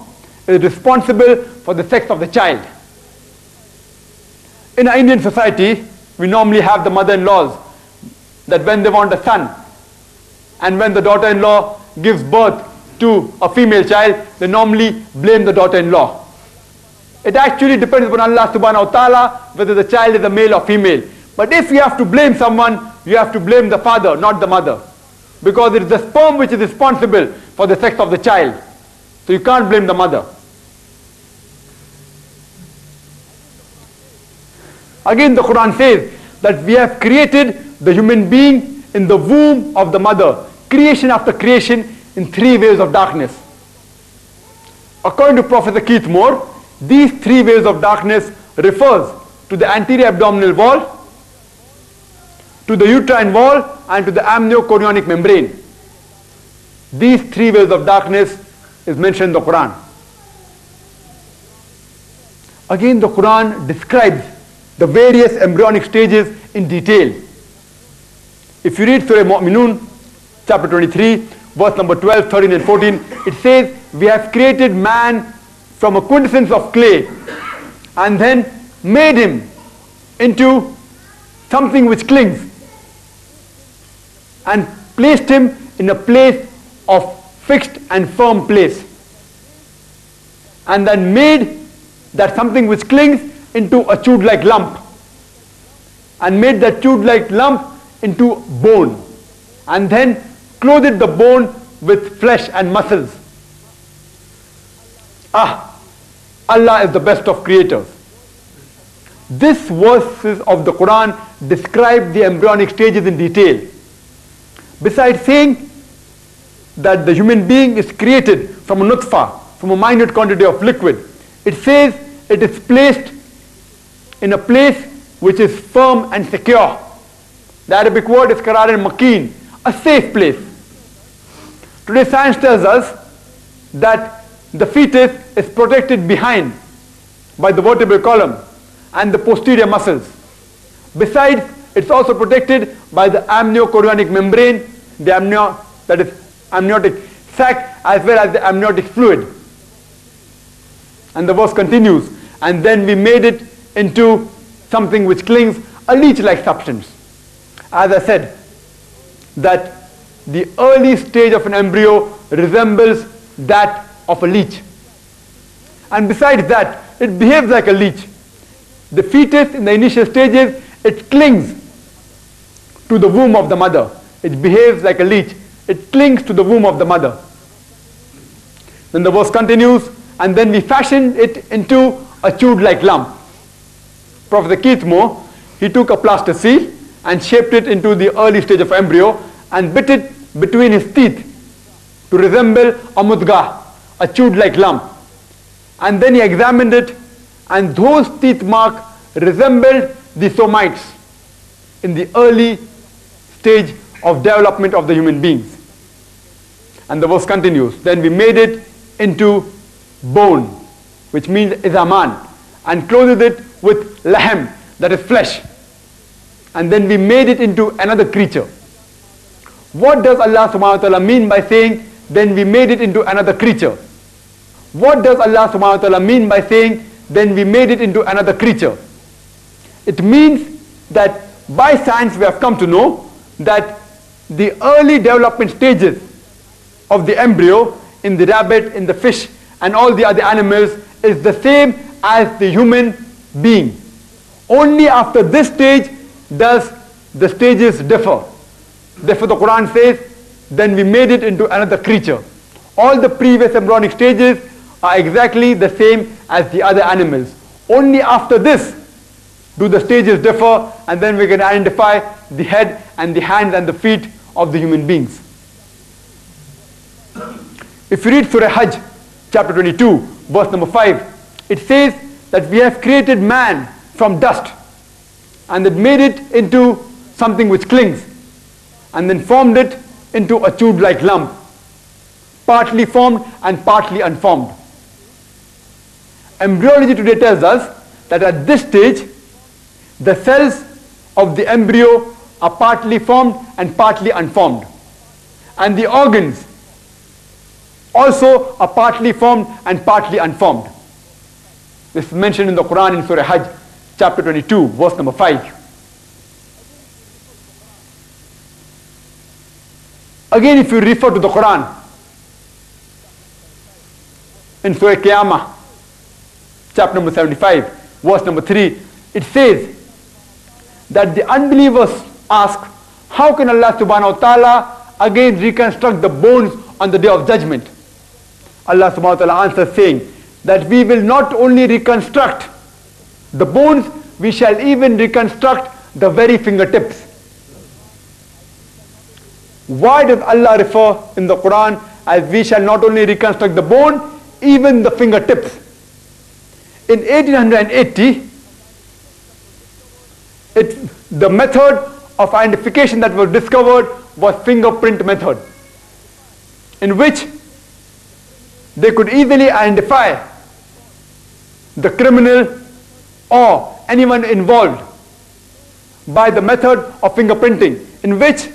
is responsible for the sex of the child. In our Indian society, we normally have the mother-in-laws that when they want a son and when the daughter-in-law gives birth to a female child, they normally blame the daughter-in-law. It actually depends upon Allah subhanahu wa ta'ala whether the child is a male or female. But if you have to blame someone, you have to blame the father, not the mother. Because it is the sperm which is responsible for the sex of the child. So you can't blame the mother. Again the Quran says that we have created the human being in the womb of the mother. Creation after creation in three waves of darkness. According to Professor Keith Moore, these three waves of darkness refers to the anterior abdominal wall, to the uterine wall and to the amniochorionic membrane. These three waves of darkness is mentioned in the Quran. Again the Quran describes the various embryonic stages in detail. If you read Surah Mu'minun, chapter 23, verse number 12, 13 and 14, it says, we have created man from a quintessence of clay and then made him into something which clings and placed him in a place of fixed and firm place and then made that something which clings into a chewed-like lump and made that chewed-like lump into bone and then clothed the bone with flesh and muscles. Ah, Allah is the best of creators. This verses of the Quran describe the embryonic stages in detail. Besides saying that the human being is created from a nutfa, from a minute quantity of liquid, it says it is placed in a place which is firm and secure. The Arabic word is qarar and makin, a safe place. Today science tells us that the fetus is protected behind by the vertebral column and the posterior muscles. Besides, it's also protected by the amniochorionic membrane, the amnio, that is amniotic sac as well as the amniotic fluid. And the verse continues, and then we made it into something which clings, a leech-like substance. As I said, that the early stage of an embryo resembles that of a leech. And besides that, it behaves like a leech. The fetus in the initial stages, it clings to the womb of the mother. It behaves like a leech. It clings to the womb of the mother. Then the verse continues, and then we fashion it into a chewed-like lump. Professor Keith Moore, he took a plasticine and shaped it into the early stage of embryo and bit it between his teeth to resemble a mudga, a chewed-like lump. And then he examined it and those teeth marks resembled the somites in the early stage of development of the human beings. And the verse continues, then we made it into bone, which means izaman, and clothed it with lahem, that is flesh. And then we made it into another creature. What does Allah subhanahu wa ta'ala mean by saying, then we made it into another creature? What does Allah subhanahu wa ta'ala mean by saying, then we made it into another creature? It means that by science we have come to know that the early development stages of the embryo in the rabbit, in the fish and all the other animals is the same as the human being. Only after this stage does the stages differ. Therefore the Quran says, then we made it into another creature. All the previous embryonic stages are exactly the same as the other animals. Only after this do the stages differ and then we can identify the head and the hands and the feet of the human beings. If you read Surah Hajj, chapter 22, verse number 5, it says that we have created man from dust and that made it into something which clings and then formed it into a tube-like lump, partly formed and partly unformed. Embryology today tells us that at this stage, the cells of the embryo are partly formed and partly unformed. And the organs also are partly formed and partly unformed. This is mentioned in the Quran in Surah Hajj, chapter 22, verse number 5. Again, if you refer to the Quran, in Surah Qiyamah, chapter number 75, verse number 3, it says that the unbelievers ask, how can Allah subhanahu wa ta'ala again reconstruct the bones on the day of judgment? Allah subhanahu wa ta'ala answers saying that we will not only reconstruct the bones, we shall even reconstruct the very fingertips. Why does Allah refer in the Quran as we shall not only reconstruct the bone, even the fingertips? In 1880, it, the method of identification that was discovered was fingerprint method, in which they could easily identify the criminal or anyone involved by the method of fingerprinting, in which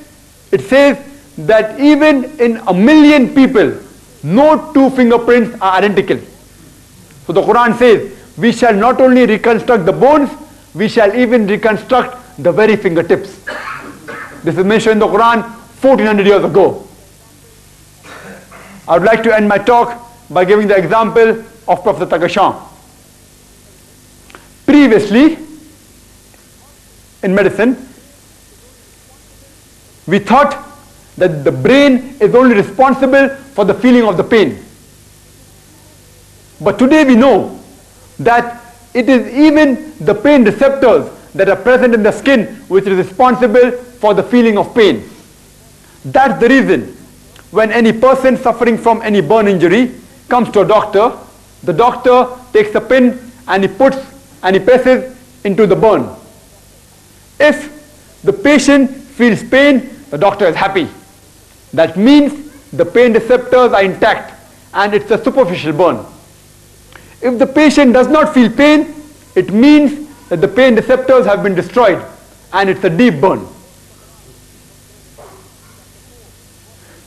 it says that even in a million people, no two fingerprints are identical. So the Quran says, we shall not only reconstruct the bones, we shall even reconstruct the very fingertips. This is mentioned in the Quran 1400 years ago. I would like to end my talk by giving the example of Prophet Tejasen. previously in medicine, we thought that the brain is only responsible for the feeling of the pain. But today we know that it is even the pain receptors that are present in the skin which is responsible for the feeling of pain. That's the reason when any person suffering from any burn injury comes to a doctor, the doctor takes a pin and he puts and he presses into the burn. If the patient feels pain, the doctor is happy. That means the pain receptors are intact and it's a superficial burn. If the patient does not feel pain, it means that the pain receptors have been destroyed and it's a deep burn.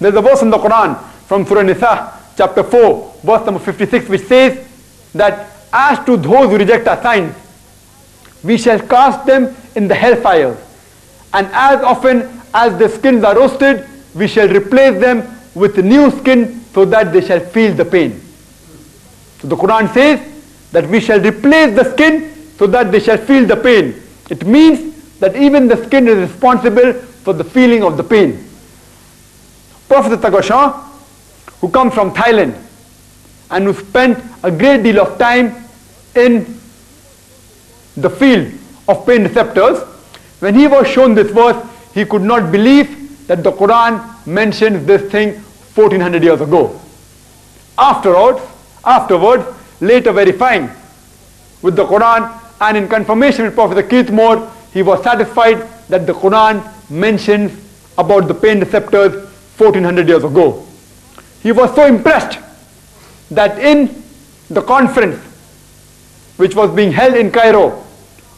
There's a verse in the Quran from Surah Nisa, chapter 4, verse number 56, which says that as to those who reject our signs, we shall cast them in the hellfire. And as often as the skins are roasted, we shall replace them with new skin so that they shall feel the pain. So the Quran says that we shall replace the skin so that they shall feel the pain. It means that even the skin is responsible for the feeling of the pain. Prophet Tejasen, who comes from Thailand and who spent a great deal of time in the field of pain receptors, when he was shown this verse, he could not believe that the Quran mentioned this thing 1400 years ago. Afterwards, afterwards, later verifying with the Quran and in confirmation with Prophet Keith Moore, he was satisfied that the Quran mentions about the pain receptors 1400 years ago. He was so impressed that in the conference which was being held in Cairo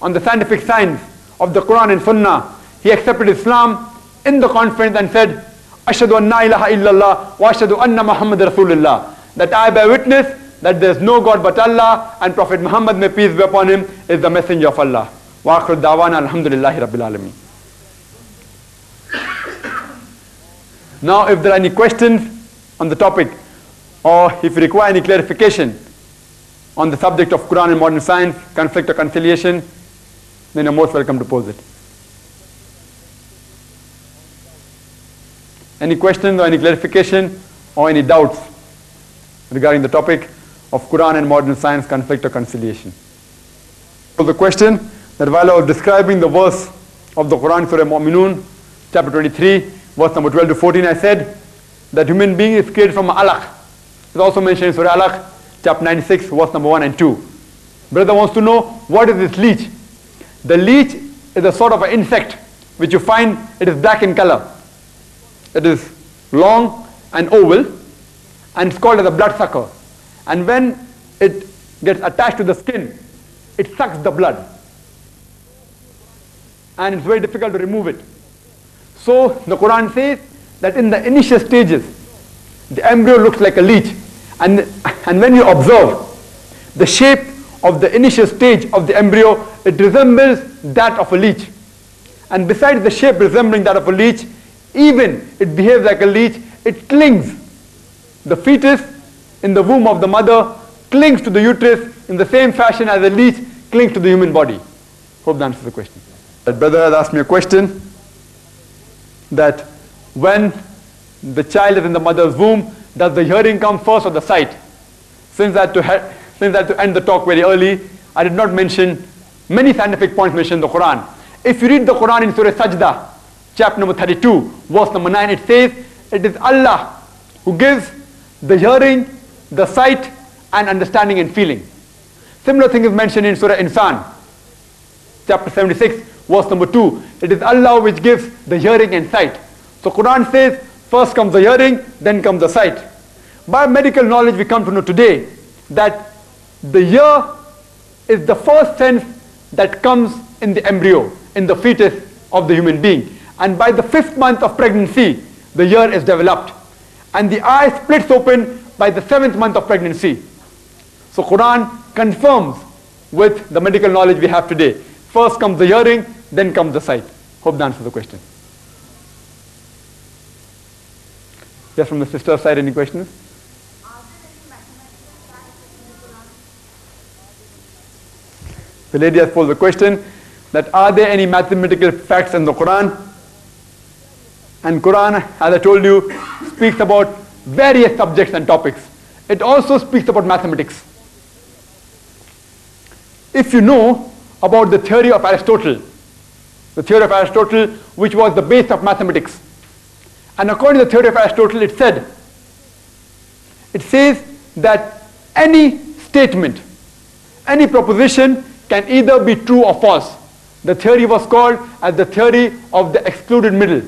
on the scientific science of the Quran and Sunnah, he accepted Islam in the conference and said, Ashadu anna ilaha illallah wa ashadu anna Muhammad Rasulullah. That I bear witness that there is no God but Allah and Prophet Muhammad may peace be upon him is the messenger of Allah. Wa akhir dawana alhamdulillahi rabbil alameen. Now if there are any questions on the topic or if you require any clarification on the subject of Quran and modern science, conflict or conciliation, then you're most welcome to pose it. Any questions or any clarification or any doubts regarding the topic of Quran and modern science, conflict or conciliation? So the question that while I was describing the verse of the Quran, Surah Mu'minun, chapter 23, verse number 12 to 14, I said that human being is created from alaq. It's also mentioned in Surah Alaq, chapter 96, verse number 1 and 2. Brother wants to know what is this leech? The leech is a sort of an insect which you find it is black in color. It is long and oval and it's called as a bloodsucker. And when it gets attached to the skin, it sucks the blood. And it's very difficult to remove it. So the Quran says that in the initial stages, the embryo looks like a leech. And, and when you observe the shape of the initial stage of the embryo, it resembles that of a leech. And besides the shape resembling that of a leech, even it behaves like a leech, it clings. The fetus in the womb of the mother clings to the uterus in the same fashion as a leech clings to the human body. Hope that answers the question. That brother has asked me a question that when the child is in the mother's womb, does the hearing come first or the sight? Since I had to, since to end the talk very early, I did not mention many scientific points mentioned in the Quran. If you read the Quran in Surah Sajda, chapter number 32, verse number 9, it says, it is Allah who gives the hearing, the sight, and understanding and feeling. Similar thing is mentioned in Surah Insan, chapter 76, verse number 2. It is Allah which gives the hearing and sight. So Quran says, first comes the hearing, then comes the sight. By medical knowledge we come to know today that the ear is the first sense that comes in the embryo, in the fetus of the human being. And by the fifth month of pregnancy, the ear is developed. And the eye splits open by the seventh month of pregnancy. So Quran confirms with the medical knowledge we have today. First comes the hearing, then comes the sight. Hope that answers the question. Yes, from the sister side, any questions? The lady has posed the question that are there any mathematical facts in the Quran? And Quran, as I told you, speaks about various subjects and topics. It also speaks about mathematics. If you know about the theory of Aristotle, the theory of Aristotle, which was the base of mathematics, and according to the theory of Aristotle, it said, it says that any statement, any proposition can either be true or false. The theory was called as the theory of the excluded middle.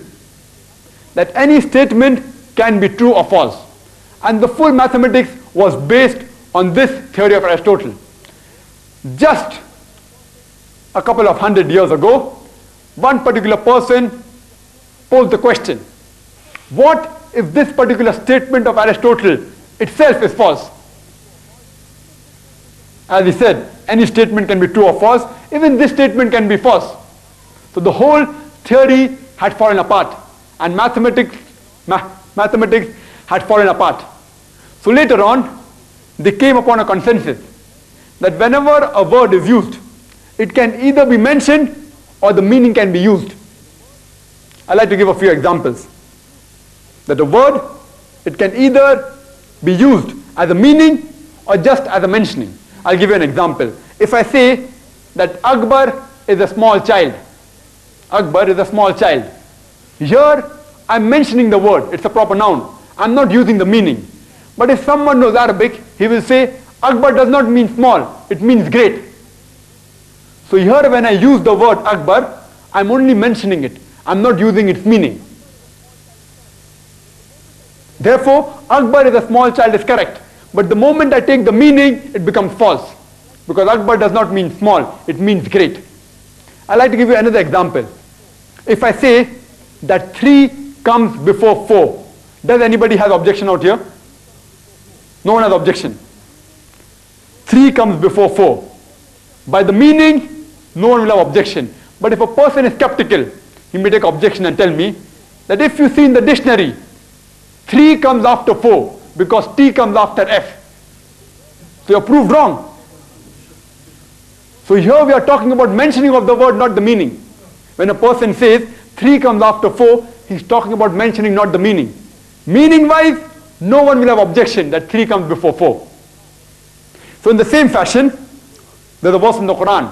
That any statement can be true or false. And the full mathematics was based on this theory of Aristotle. Just a couple of hundred years ago, one particular person posed the question, what if this particular statement of Aristotle itself is false? As he said, any statement can be true or false, even this statement can be false. So the whole theory had fallen apart and mathematics, ma mathematics had fallen apart. So later on, they came upon a consensus that whenever a word is used, it can either be mentioned or the meaning can be used. I'd like to give a few examples. That a word, it can either be used as a meaning or just as a mentioning. I'll give you an example. If I say that Akbar is a small child, Akbar is a small child. Here, I'm mentioning the word, it's a proper noun. I'm not using the meaning. But if someone knows Arabic, he will say, Akbar does not mean small, it means great. So here when I use the word Akbar, I'm only mentioning it. I'm not using its meaning. Therefore, Akbar is a small child is correct. But the moment I take the meaning, it becomes false. Because Akbar does not mean small, it means great. I'd like to give you another example. If I say that 3 comes before 4, does anybody have objection out here? No one has objection. 3 comes before 4. By the meaning, no one will have objection. But if a person is skeptical, he may take objection and tell me that if you see in the dictionary, 3 comes after 4 because T comes after F. So you're proved wrong. So here we are talking about mentioning of the word, not the meaning. When a person says 3 comes after 4, he's talking about mentioning, not the meaning. Meaning wise, no one will have objection that 3 comes before 4. So in the same fashion, there's a verse in the Quran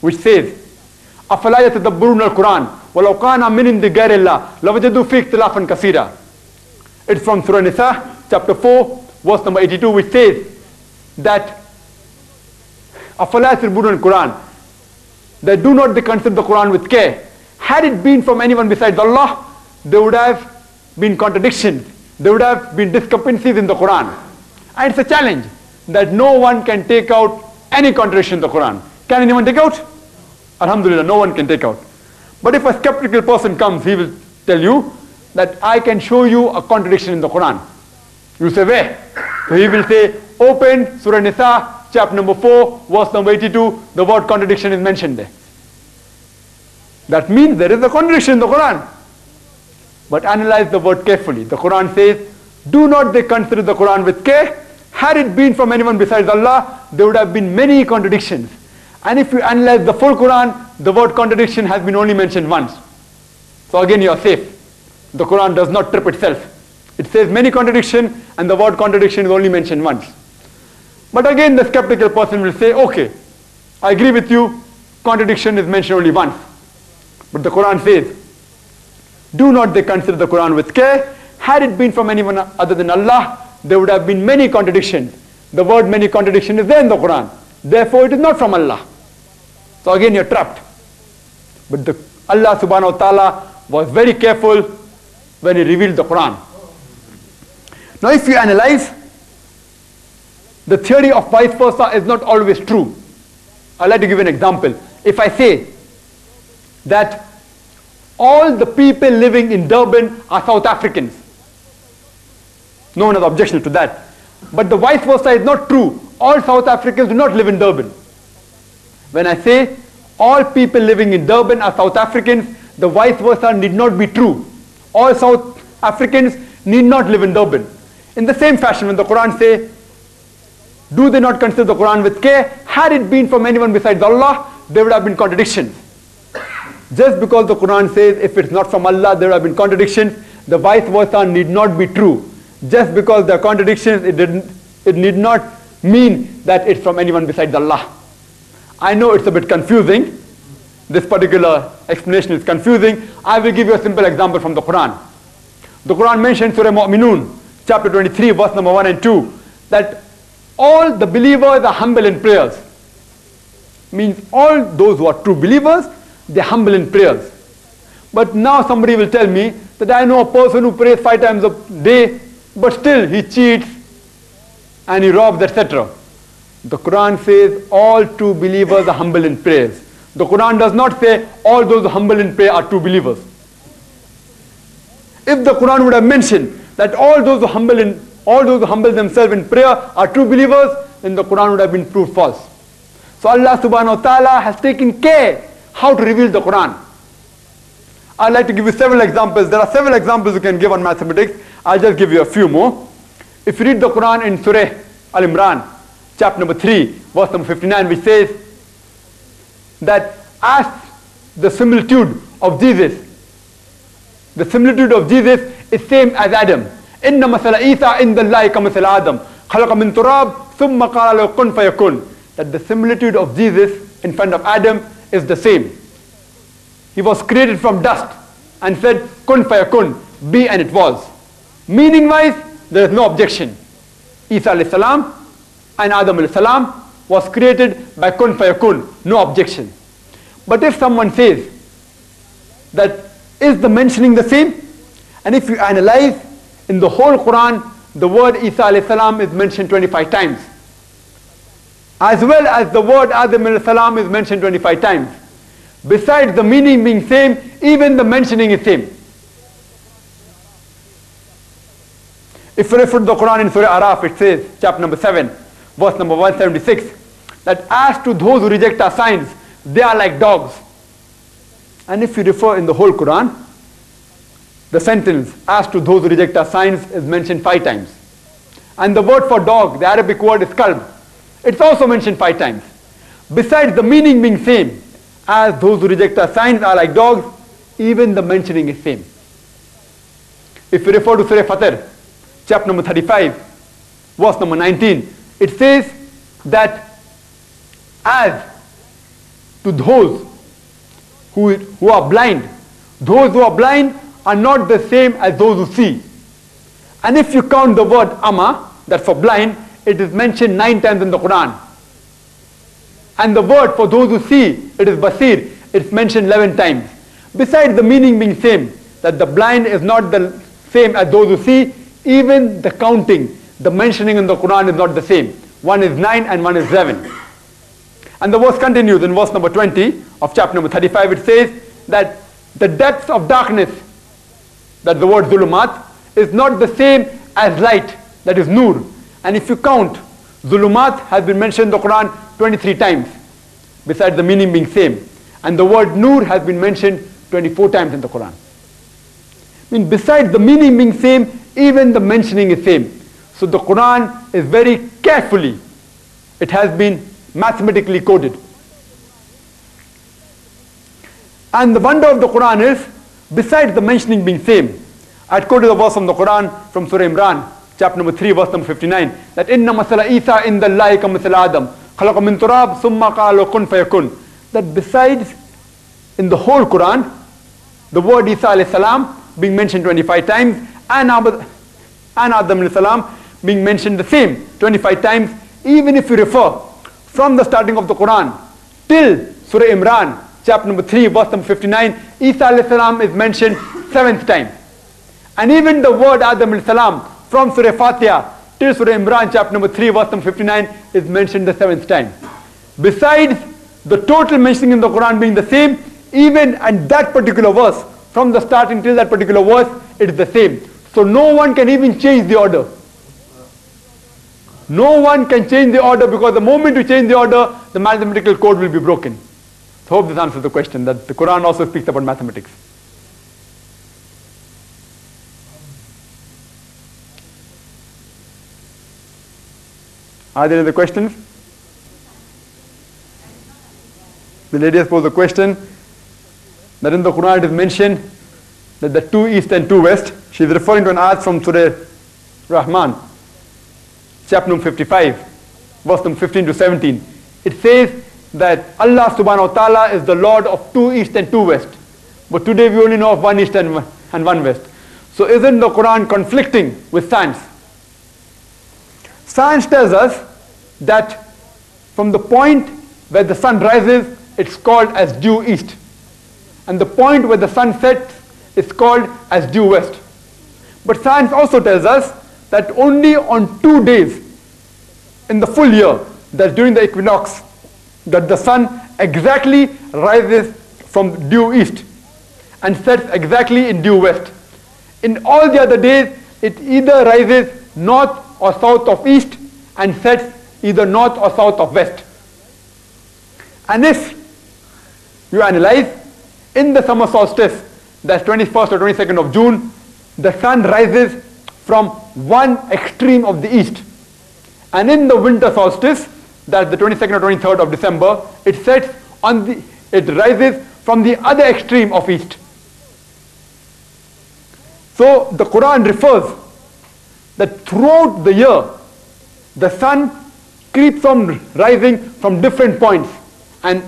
which says, أَفَلَا يَتَدَبُّرُونَ الْقُرْآنَ وَلَوْ كَانَ مِنْ عِنْدِ غَيْرِ اللَّهِ لَوَجَدُوا فِيهِ اخْتِلَافًا كَثِيرًا It's from Surah Nisa, chapter 4, verse number 82, which says that أَفَلَا يَتَدَبُّرُونَ الْقُرْآنَ that do not they consider the Quran with care. Had it been from anyone besides Allah, there would have been contradictions. There would have been discrepancies in the Quran. And it's a challenge that no one can take out any contradiction in the Quran. Can anyone take out? Alhamdulillah, no one can take out. But if a skeptical person comes, he will tell you that I can show you a contradiction in the Quran. You say, where? So he will say, open Surah Nisa, chapter number 4, verse number 82, the word contradiction is mentioned there. That means there is a contradiction in the Quran. But analyze the word carefully. The Quran says, do not they consider the Quran with care. Had it been from anyone besides Allah, there would have been many contradictions. And if you analyze the full Quran, the word contradiction has been only mentioned once. So again you are safe. The Quran does not trip itself. It says many contradiction and the word contradiction is only mentioned once. But again the skeptical person will say, okay, I agree with you, contradiction is mentioned only once. But the Quran says, do not they consider the Quran with care. Had it been from anyone other than Allah, there would have been many contradictions. The word many contradiction is there in the Quran. Therefore it is not from Allah. So again you're trapped. But the, Allah subhanahu wa ta'ala was very careful when he revealed the Quran. Now if you analyze, the theory of vice versa is not always true. I'd like to give an example. If I say that all the people living in Durban are South Africans, no one has objection to that. But the vice versa is not true. All South Africans do not live in Durban. When I say all people living in Durban are South Africans, the vice versa need not be true. All South Africans need not live in Durban. In the same fashion, when the Quran say, do they not consider the Quran with care? had it been from anyone besides Allah, there would have been contradictions. Just because the Quran says if it's not from Allah, there would have been contradictions, the vice versa need not be true. Just because there are contradictions, it, didn't, it need not mean that it's from anyone besides Allah. I know it's a bit confusing. This particular explanation is confusing. I will give you a simple example from the Quran. The Quran mentions Surah Mu'minun, chapter 23, verse number 1 and 2, that all the believers are humble in prayers. Means all those who are true believers, they're humble in prayers. But now somebody will tell me that I know a person who prays five times a day, but still he cheats and he robs, etc. The Quran says all true believers are humble in prayers. The Quran does not say all those humble in prayer are true believers. If the Quran would have mentioned that all those who humble in all those who humble themselves in prayer are true believers, then the Quran would have been proved false. So Allah subhanahu wa ta'ala has taken care how to reveal the Quran. I'd like to give you several examples. There are several examples you can give on mathematics. I'll just give you a few more. If you read the Quran in Surah Al-Imran, chapter number 3, verse number 59, which says that as the similitude of Jesus, the similitude of Jesus is same as Adam. إن مثل عيسى عند الله كمثل آدم خلق من تراب ثم قال له كن فيكون that the similitude of Jesus in front of Adam is the same. He was created from dust and said kun fayakun, be and it was. Meaning wise, there is no objection. Isa alayhi salam and Adam alayhi salam was created by kun fayakun, no objection. But if someone says that is the mentioning the same? And if you analyze in the whole Quran, the word Isa salam is mentioned 25 times. As well as the word Adam salam is mentioned 25 times. Besides the meaning being same, even the mentioning is same. If you refer to the Quran in Surah Araf, it says, chapter number 7, verse number 176, that as to those who reject our signs, they are like dogs. And if you refer in the whole Quran, the sentence, as to those who reject our signs, is mentioned five times. And the word for dog, the Arabic word is kalb. It's also mentioned five times. Besides the meaning being same, as those who reject our signs are like dogs, even the mentioning is same. If you refer to Surah Fatir, chapter number 35, verse number 19, it says that as to those who, who are blind, those who are blind are not the same as those who see. And if you count the word ama, that for blind, it is mentioned nine times in the Quran. And the word for those who see, it is basir, it's mentioned 11 times. Besides the meaning being same, that the blind is not the same as those who see, even the counting, the mentioning in the Quran is not the same. One is 9 and one is 7. And the verse continues in verse number 20 of chapter number 35. It says that the depths of darkness, that the word zulumat, is not the same as light, that is nur. And if you count, zulumat has been mentioned in the Quran 23 times, besides the meaning being same. And the word nur has been mentioned 24 times in the Quran. I mean, besides the meaning being same, even the mentioning is same. So the Quran is very carefully, it has been mathematically coded. And the wonder of the Quran is, besides the mentioning being same, I'd quoted the verse from the Quran from Surah Imran, chapter number 3, verse number 59, that inna masala Isa in the Allahi ka masala Adam, khalaqa min turab summa qala kun fayakun. That besides in the whole Quran, the word Isa alayhi salam being mentioned 25 times, and, and Adam alayhi salam being mentioned the same 25 times, even if you refer from the starting of the Quran till Surah Imran, chapter number 3, verse number 59, Isa salam is mentioned seventh time. And even the word Adam salam from Surah Fatiha till Surah Imran, chapter number 3, verse number 59 is mentioned the seventh time. Besides the total mentioning in the Quran being the same, even at that particular verse, from the start until that particular verse, it is the same. So no one can even change the order. No one can change the order because the moment you change the order, the mathematical code will be broken. So hope this answers the question that the Quran also speaks about mathematics. Are there any other questions? The lady has posed a question that in the Quran it is mentioned that the two east and two west. She is referring to an ayat from Surah Rahman, chapter number 55, verse number 15 to 17. It says that Allah subhanahu wa ta'ala is the Lord of two east and two west. But today we only know of one east and one, and one west. So isn't the Quran conflicting with science? Science tells us that from the point where the sun rises, it's called as due east. And the point where the sun sets is called as due west. But science also tells us that only on two days in the full year, that during the equinox, that the sun exactly rises from due east and sets exactly in due west. In all the other days, it either rises north or south of east and sets either north or south of west. And if you analyze, in the summer solstice, that's 21st or 22nd of June, the sun rises from one extreme of the east. And in the winter solstice, that's the 22nd or 23rd of December, it sets on the, it rises from the other extreme of east. So the Quran refers that throughout the year, the sun keeps on rising from different points and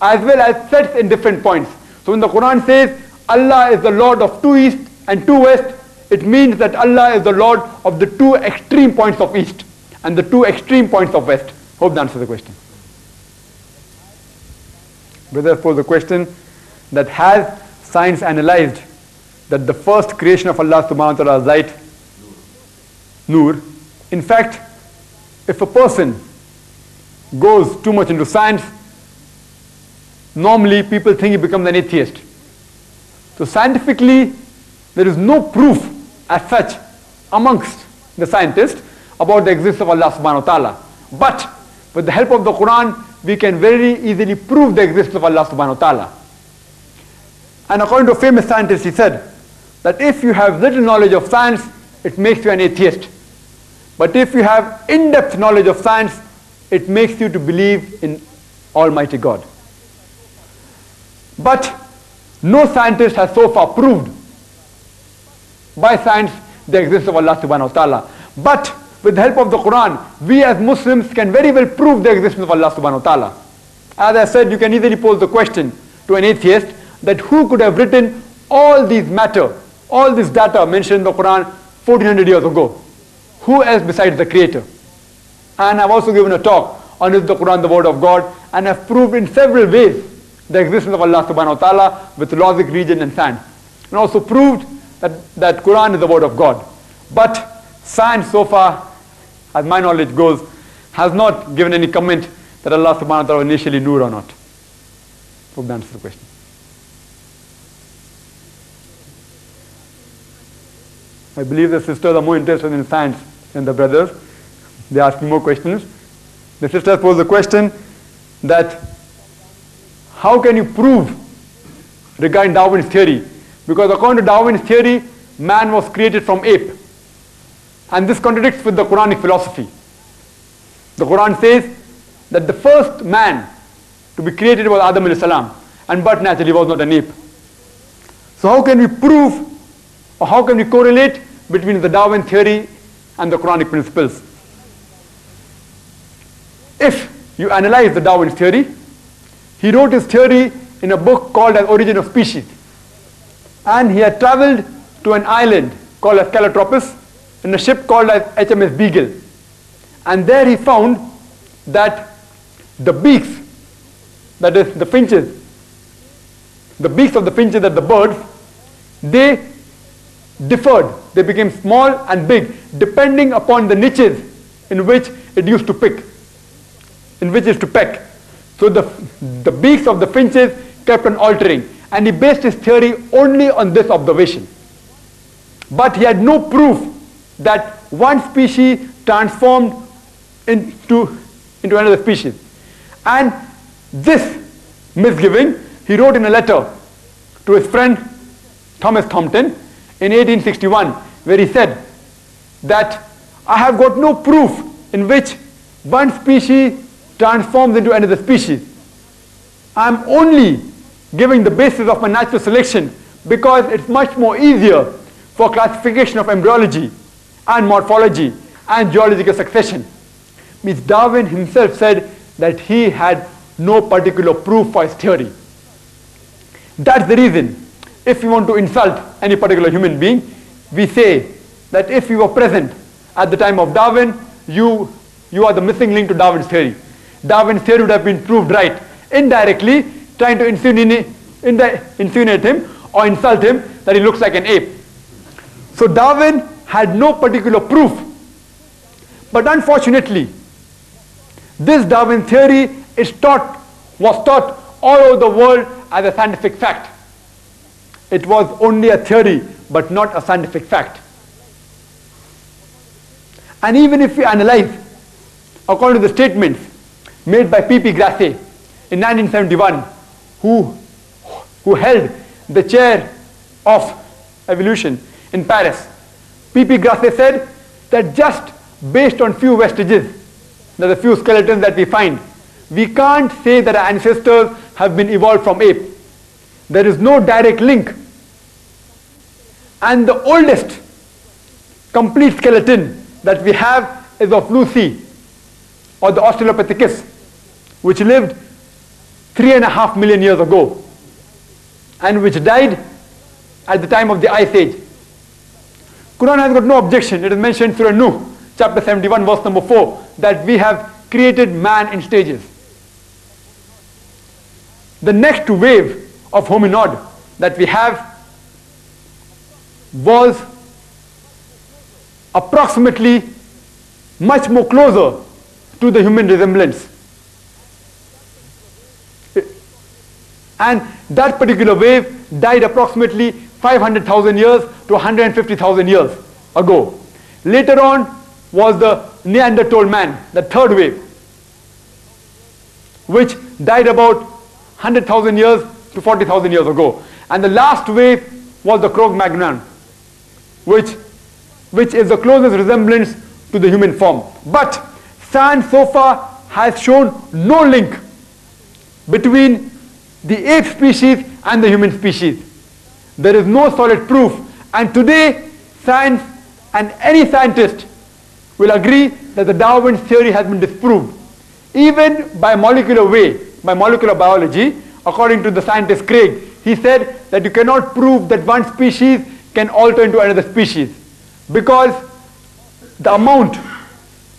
as well as sets in different points. So when the Quran says Allah is the Lord of two east and two west, it means that Allah is the Lord of the two extreme points of east and the two extreme points of west. Hope that answers the question. Brother for the question that has science analyzed that the first creation of Allah subhanahu wa ta'ala is light, nur. In fact, if a person goes too much into science, normally people think he becomes an atheist. So scientifically, there is no proof as such amongst the scientists about the existence of Allah subhanahu wa ta'ala. But with the help of the Quran, we can very easily prove the existence of Allah subhanahu wa ta'ala. And according to a famous scientist, he said that if you have little knowledge of science, it makes you an atheist. But if you have in-depth knowledge of science, it makes you to believe in Almighty God. But no scientist has so far proved by science the existence of Allah subhanahu wa ta'ala. But with the help of the Quran, we as Muslims can very well prove the existence of Allah subhanahu wa ta'ala. As I said, you can easily pose the question to an atheist that who could have written all these matter, all this data mentioned in the Quran 1400 years ago? Who else besides the Creator? And I've also given a talk on is the Quran the word of God and have proved in several ways the existence of Allah subhanahu wa ta'ala with logic, reason and science. And also proved that, that Quran is the word of God. But science so far, as my knowledge goes, has not given any comment that Allah subhanahu wa ta'ala initially knew or not. Hope that answers the question. I believe the sisters are more interested in science than the brothers. They ask more questions. The sisters pose the question that how can you prove regarding Darwin's theory? Because according to Darwin's theory, man was created from ape. And this contradicts with the Quranic philosophy. The Quran says that the first man to be created was Adam alayhi salam, and but naturally was not an ape. So how can we prove or how can we correlate between the Darwin theory and the Quranic principles? If you analyze the Darwin theory, he wrote his theory in a book called As Origin of Species. And he had traveled to an island called as in a ship called HMS Beagle. And there he found that the beaks, that is the finches, the beaks of the finches that the birds, they differed. They became small and big depending upon the niches in which it used to pick, in which it is to peck. So the, the beaks of the finches kept on altering and he based his theory only on this observation. But he had no proof that one species transformed into, into another species. And this misgiving he wrote in a letter to his friend Thomas Thompson in 1861 where he said that I have got no proof in which one species transforms into another species. I'm only giving the basis of my natural selection because it's much more easier for classification of embryology and morphology and geological succession. Means Darwin himself said that he had no particular proof for his theory. That's the reason, if we want to insult any particular human being, we say that if you were present at the time of Darwin, you, you are the missing link to Darwin's theory. Darwin's theory would have been proved right indirectly, trying to insinuate, insinuate him or insult him that he looks like an ape. So Darwin had no particular proof. But unfortunately, this Darwin theory is taught, was taught all over the world as a scientific fact. It was only a theory, but not a scientific fact. And even if we analyze, according to the statements made by P.P. Grasse in 1971, who, who held the chair of evolution in Paris, P.P. Grasse said that just based on few vestiges, there's a few skeletons that we find, we can't say that our ancestors have been evolved from ape. There is no direct link. And the oldest complete skeleton that we have is of Lucy or the Australopithecus, which lived three and a half million years ago and which died at the time of the Ice Age. Quran has got no objection. It is mentioned Surah Nuh, chapter 71, verse number 4, that we have created man in stages. The next wave of hominid that we have was approximately much more closer to the human resemblance. And that particular wave died approximately 500,000 years to 150,000 years ago. Later on was the Neanderthal man, the third wave, which died about 100,000 years to 40,000 years ago. And the last wave was the Cro-Magnon, which, which is the closest resemblance to the human form. But science so far has shown no link between the ape species and the human species. There is no solid proof. And today, science and any scientist will agree that the Darwin theory has been disproved. Even by molecular way, by molecular biology, according to the scientist Craig, he said that you cannot prove that one species can alter into another species because the amount,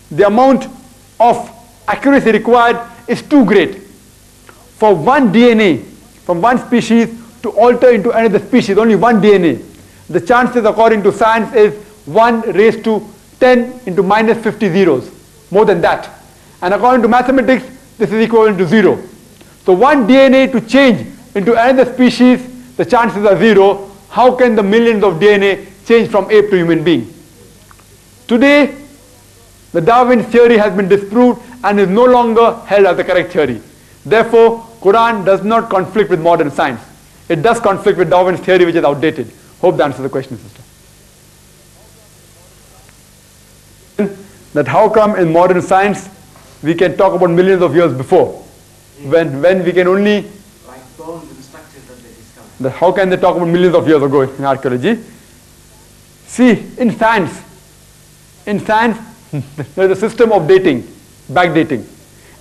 the amount of accuracy required is too great. For one DNA from one species to alter into another species, only one DNA, the chances according to science is 1 raised to 10 into minus 50 zeros, more than that. And according to mathematics, this is equivalent to 0. So one DNA to change into another species, the chances are 0. How can the millions of DNA change from ape to human being? Today, the Darwin theory has been disproved and is no longer held as the correct theory. Therefore, Quran does not conflict with modern science. It does conflict with Darwin's theory which is outdated. Hope that answers the question, sister. That how come in modern science we can talk about millions of years before when, when we can only like bones and structures that they discovered. that how can they talk about millions of years ago in archaeology? See, in science, in science, there is a system of dating, backdating,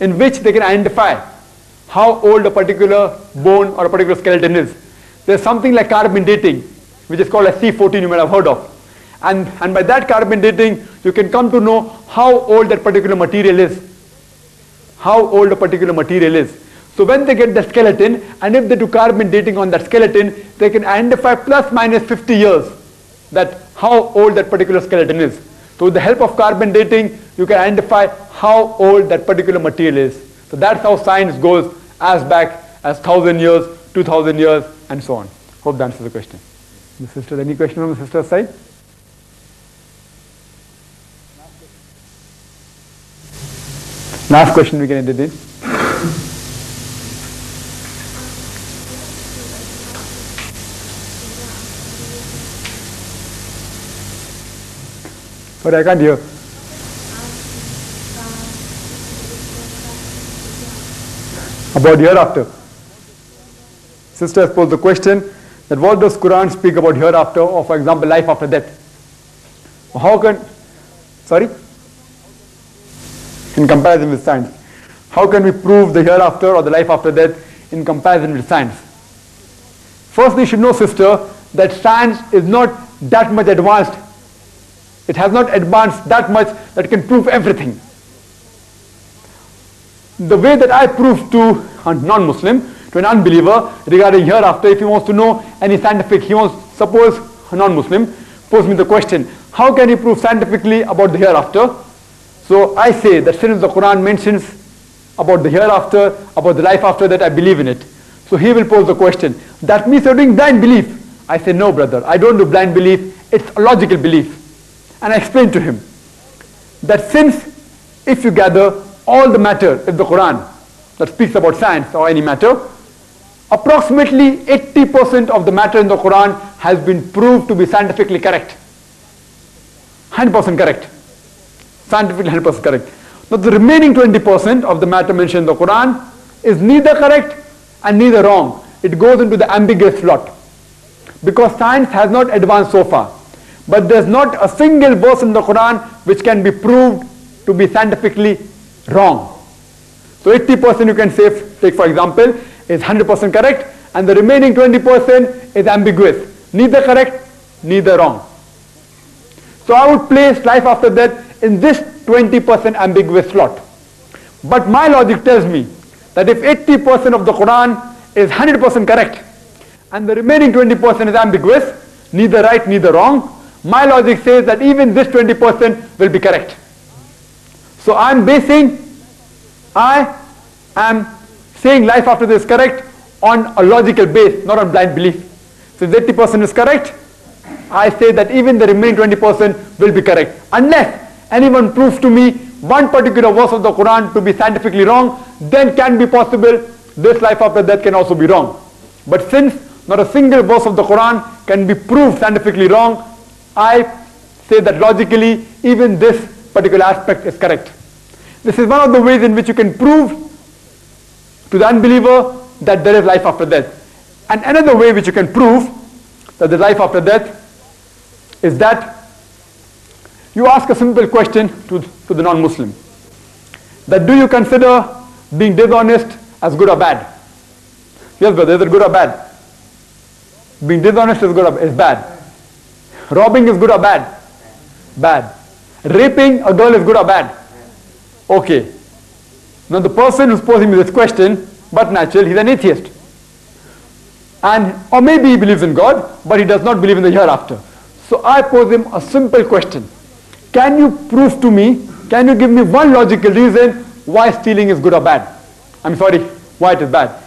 in which they can identify how old a particular bone or a particular skeleton is. There's something like carbon dating, which is called a C14 you might have heard of. And, and by that carbon dating, you can come to know how old that particular material is. How old a particular material is. So when they get the skeleton, and if they do carbon dating on that skeleton, they can identify plus minus 50 years that how old that particular skeleton is. So with the help of carbon dating, you can identify how old that particular material is. So that's how science goes as back as 1000 years, 2000 years, and so on. Hope that answers the question. The sister, any question on the sister's side? Last question we can entertain. Sorry, I can't hear. About hereafter. sister has posed the question that what does Quran speak about hereafter or for example life after death? How can, sorry? In comparison with science. How can we prove the hereafter or the life after death in comparison with science? First you should know sister that science is not that much advanced. It has not advanced that much that can prove everything. The way that I prove to a non-Muslim, to an unbeliever regarding hereafter, if he wants to know any scientific, he wants, suppose a non-Muslim, pose me the question, how can he prove scientifically about the hereafter? So I say that since the Quran mentions about the hereafter, about the life after that, I believe in it. So he will pose the question, that means you're doing blind belief. I say, no brother, I don't do blind belief, it's a logical belief. And I explain to him that since if you gather all the matter of the Quran that speaks about science or any matter, approximately 80% of the matter in the Quran has been proved to be scientifically correct. 100% correct. Scientifically 100% correct. Now the remaining 20% of the matter mentioned in the Quran is neither correct and neither wrong. It goes into the ambiguous slot. Because science has not advanced so far. But there's not a single verse in the Quran which can be proved to be scientifically wrong. So 80% you can say, take for example, is 100% correct and the remaining 20% is ambiguous. Neither correct, neither wrong. So I would place life after death in this 20% ambiguous slot. But my logic tells me that if 80% of the Quran is 100% correct and the remaining 20% is ambiguous, neither right, neither wrong, my logic says that even this 20% will be correct. So I'm basing, I am saying life after this is correct on a logical base, not on blind belief. So if 80% is correct, I say that even the remaining 20% will be correct. Unless anyone proves to me one particular verse of the Quran to be scientifically wrong, then can be possible this life after death can also be wrong. But since not a single verse of the Quran can be proved scientifically wrong, I say that logically even this particular aspect is correct. This is one of the ways in which you can prove to the unbeliever that there is life after death. And another way which you can prove that there is life after death is that you ask a simple question to, to the non-Muslim. That do you consider being dishonest as good or bad? Yes brother, is it good or bad? Being dishonest is good or is bad. Robbing is good or bad? Bad. Raping a girl is good or bad? Okay. Now the person who's posing me this question, but natural, he's an atheist. And, or maybe he believes in God, but he does not believe in the hereafter. So I pose him a simple question. Can you prove to me, can you give me one logical reason why stealing is good or bad? I'm sorry, why it is bad.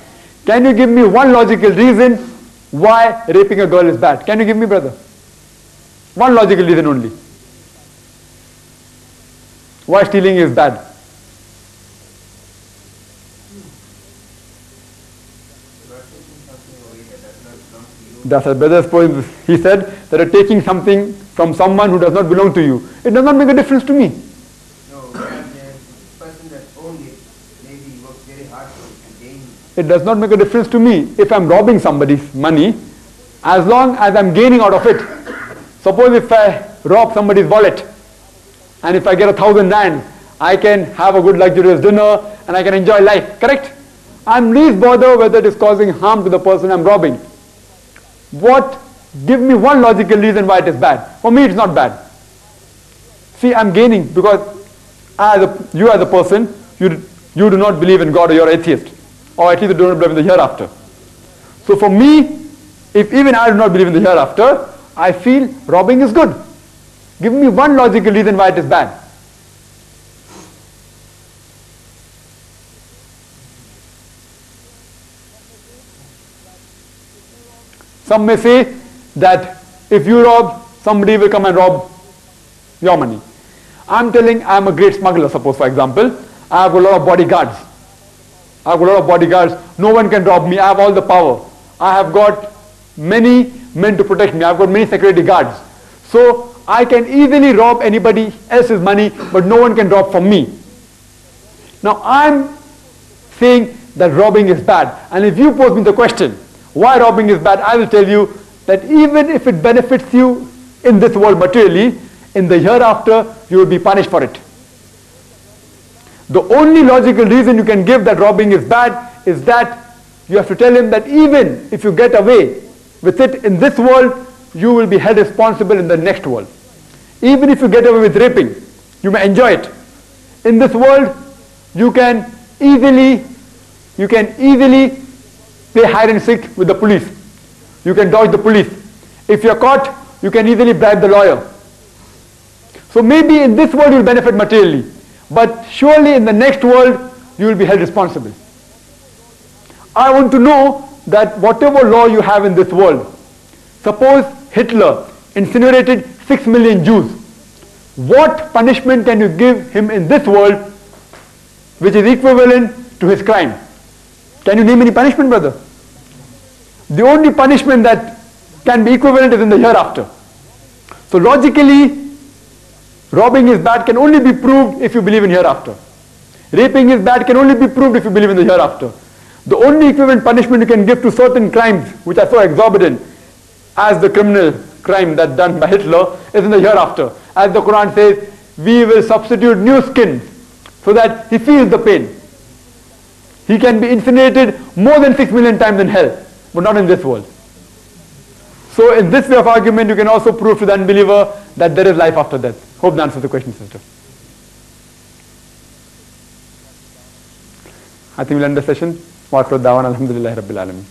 Can you give me one logical reason why raping a girl is bad? Can you give me, brother? One logical reason only. Why stealing is bad? That's a brother's point. He said that you're taking something from someone who does not belong to you. It does not make a difference to me. No, the person that owned it, maybe worked very hard for it It does not make a difference to me if I'm robbing somebody's money as long as I'm gaining out of it. Suppose if I rob somebody's wallet and if I get a thousand rand, I can have a good luxurious dinner and I can enjoy life, correct? I'm least bothered whether it is causing harm to the person I'm robbing. What, give me one logical reason why it is bad. For me it's not bad. See, I'm gaining because as a, you as a person, you, you do not believe in God or you're atheist. Or at least you do not believe in the hereafter. So for me, if even I do not believe in the hereafter, I feel robbing is good. Give me one logical reason why it is bad. Some may say that if you rob, somebody will come and rob your money. I'm telling I'm a great smuggler, suppose for example. I have a lot of bodyguards. I have a lot of bodyguards. No one can rob me. I have all the power. I have got many men to protect me. I've got many security guards. So I can easily rob anybody else's money, but no one can rob from me. Now I'm saying that robbing is bad. And if you pose me the question, Why robbing is bad? I will tell you that even if it benefits you in this world materially, in the hereafter you will be punished for it. The only logical reason you can give that robbing is bad is that you have to tell him that even if you get away with it in this world, you will be held responsible in the next world. Even if you get away with raping, you may enjoy it. In this world, you can easily, you can easily play hide and seek with the police. You can dodge the police. If you're caught, you can easily bribe the lawyer. So maybe in this world you'll benefit materially, but surely in the next world you will be held responsible. I want to know that whatever law you have in this world, suppose Hitler incinerated 6 million Jews, what punishment can you give him in this world which is equivalent to his crime? Can you name any punishment, brother? The only punishment that can be equivalent is in the hereafter. So logically, robbing is bad can only be proved if you believe in hereafter. Raping is bad can only be proved if you believe in the hereafter. The only equivalent punishment you can give to certain crimes which are so exorbitant as the criminal crime that done by Hitler is in the hereafter. As the Quran says, we will substitute new skin so that he feels the pain. He can be incinerated more than six million times in hell, but not in this world. So in this way of argument, you can also prove to the unbeliever that there is life after death. Hope that answers the question, sister. I think we'll end the session. Wa Waqru dawan alhamdulillah rabbil alamin.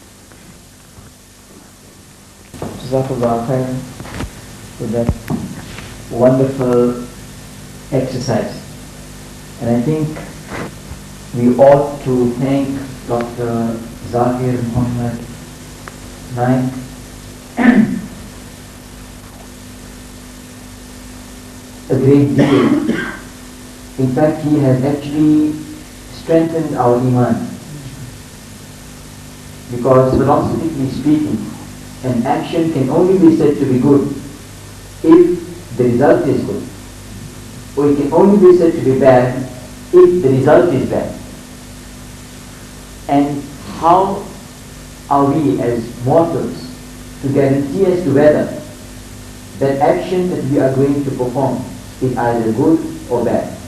Jazakallah khairan for that wonderful exercise. And I think we ought to thank Dr. Zakir Muhammad Naik a great deal. In fact, he has actually strengthened our iman. Because philosophically speaking, an action can only be said to be good if the result is good. Or it can only be said to be bad if the result is bad. And how are we as mortals to guarantee as to whether that action that we are going to perform is either good or bad?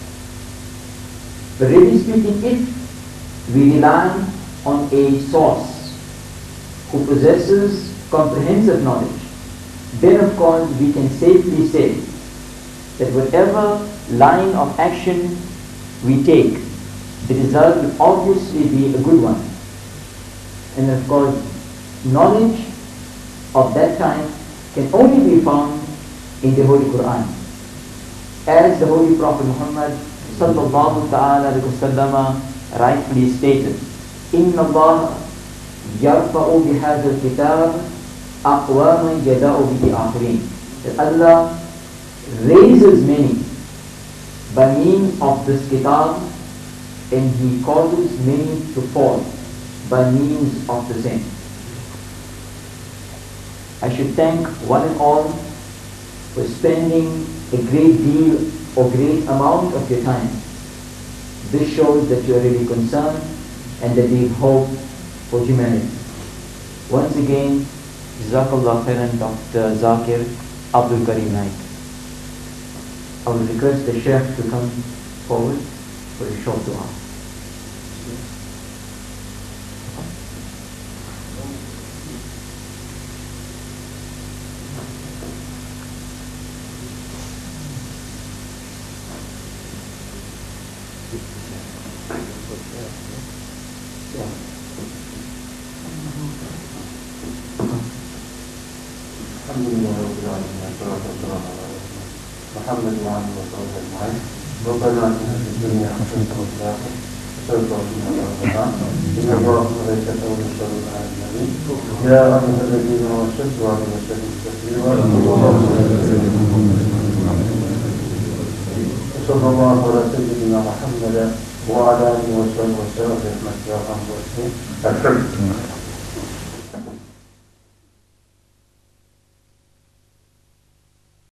But really speaking, if we rely on a source who possesses comprehensive knowledge, then of course we can safely say that whatever line of action we take, the result will obviously be a good one. And of course, knowledge of that time can only be found in the Holy Quran. As the Holy Prophet Muhammad sallallahu ta'ala alayhi wasallam rightly stated, إِنَّ اللَّهَ يَرْفَعُ بِهَذَا الْكِتَابِ أَقْوَامًا يَدَعُ بِهِ آخِرِينَ That Allah raises many by means of this kitab and He causes many to fall by means of the same. I should thank one and all for spending a great deal or great amount of your time. This shows that you are really concerned and that you have hope for humanity. Once again, Jazakallah khairan Dr. Zakir Abdul Karim Naik. I will request the Sheikh to come forward for a short dua.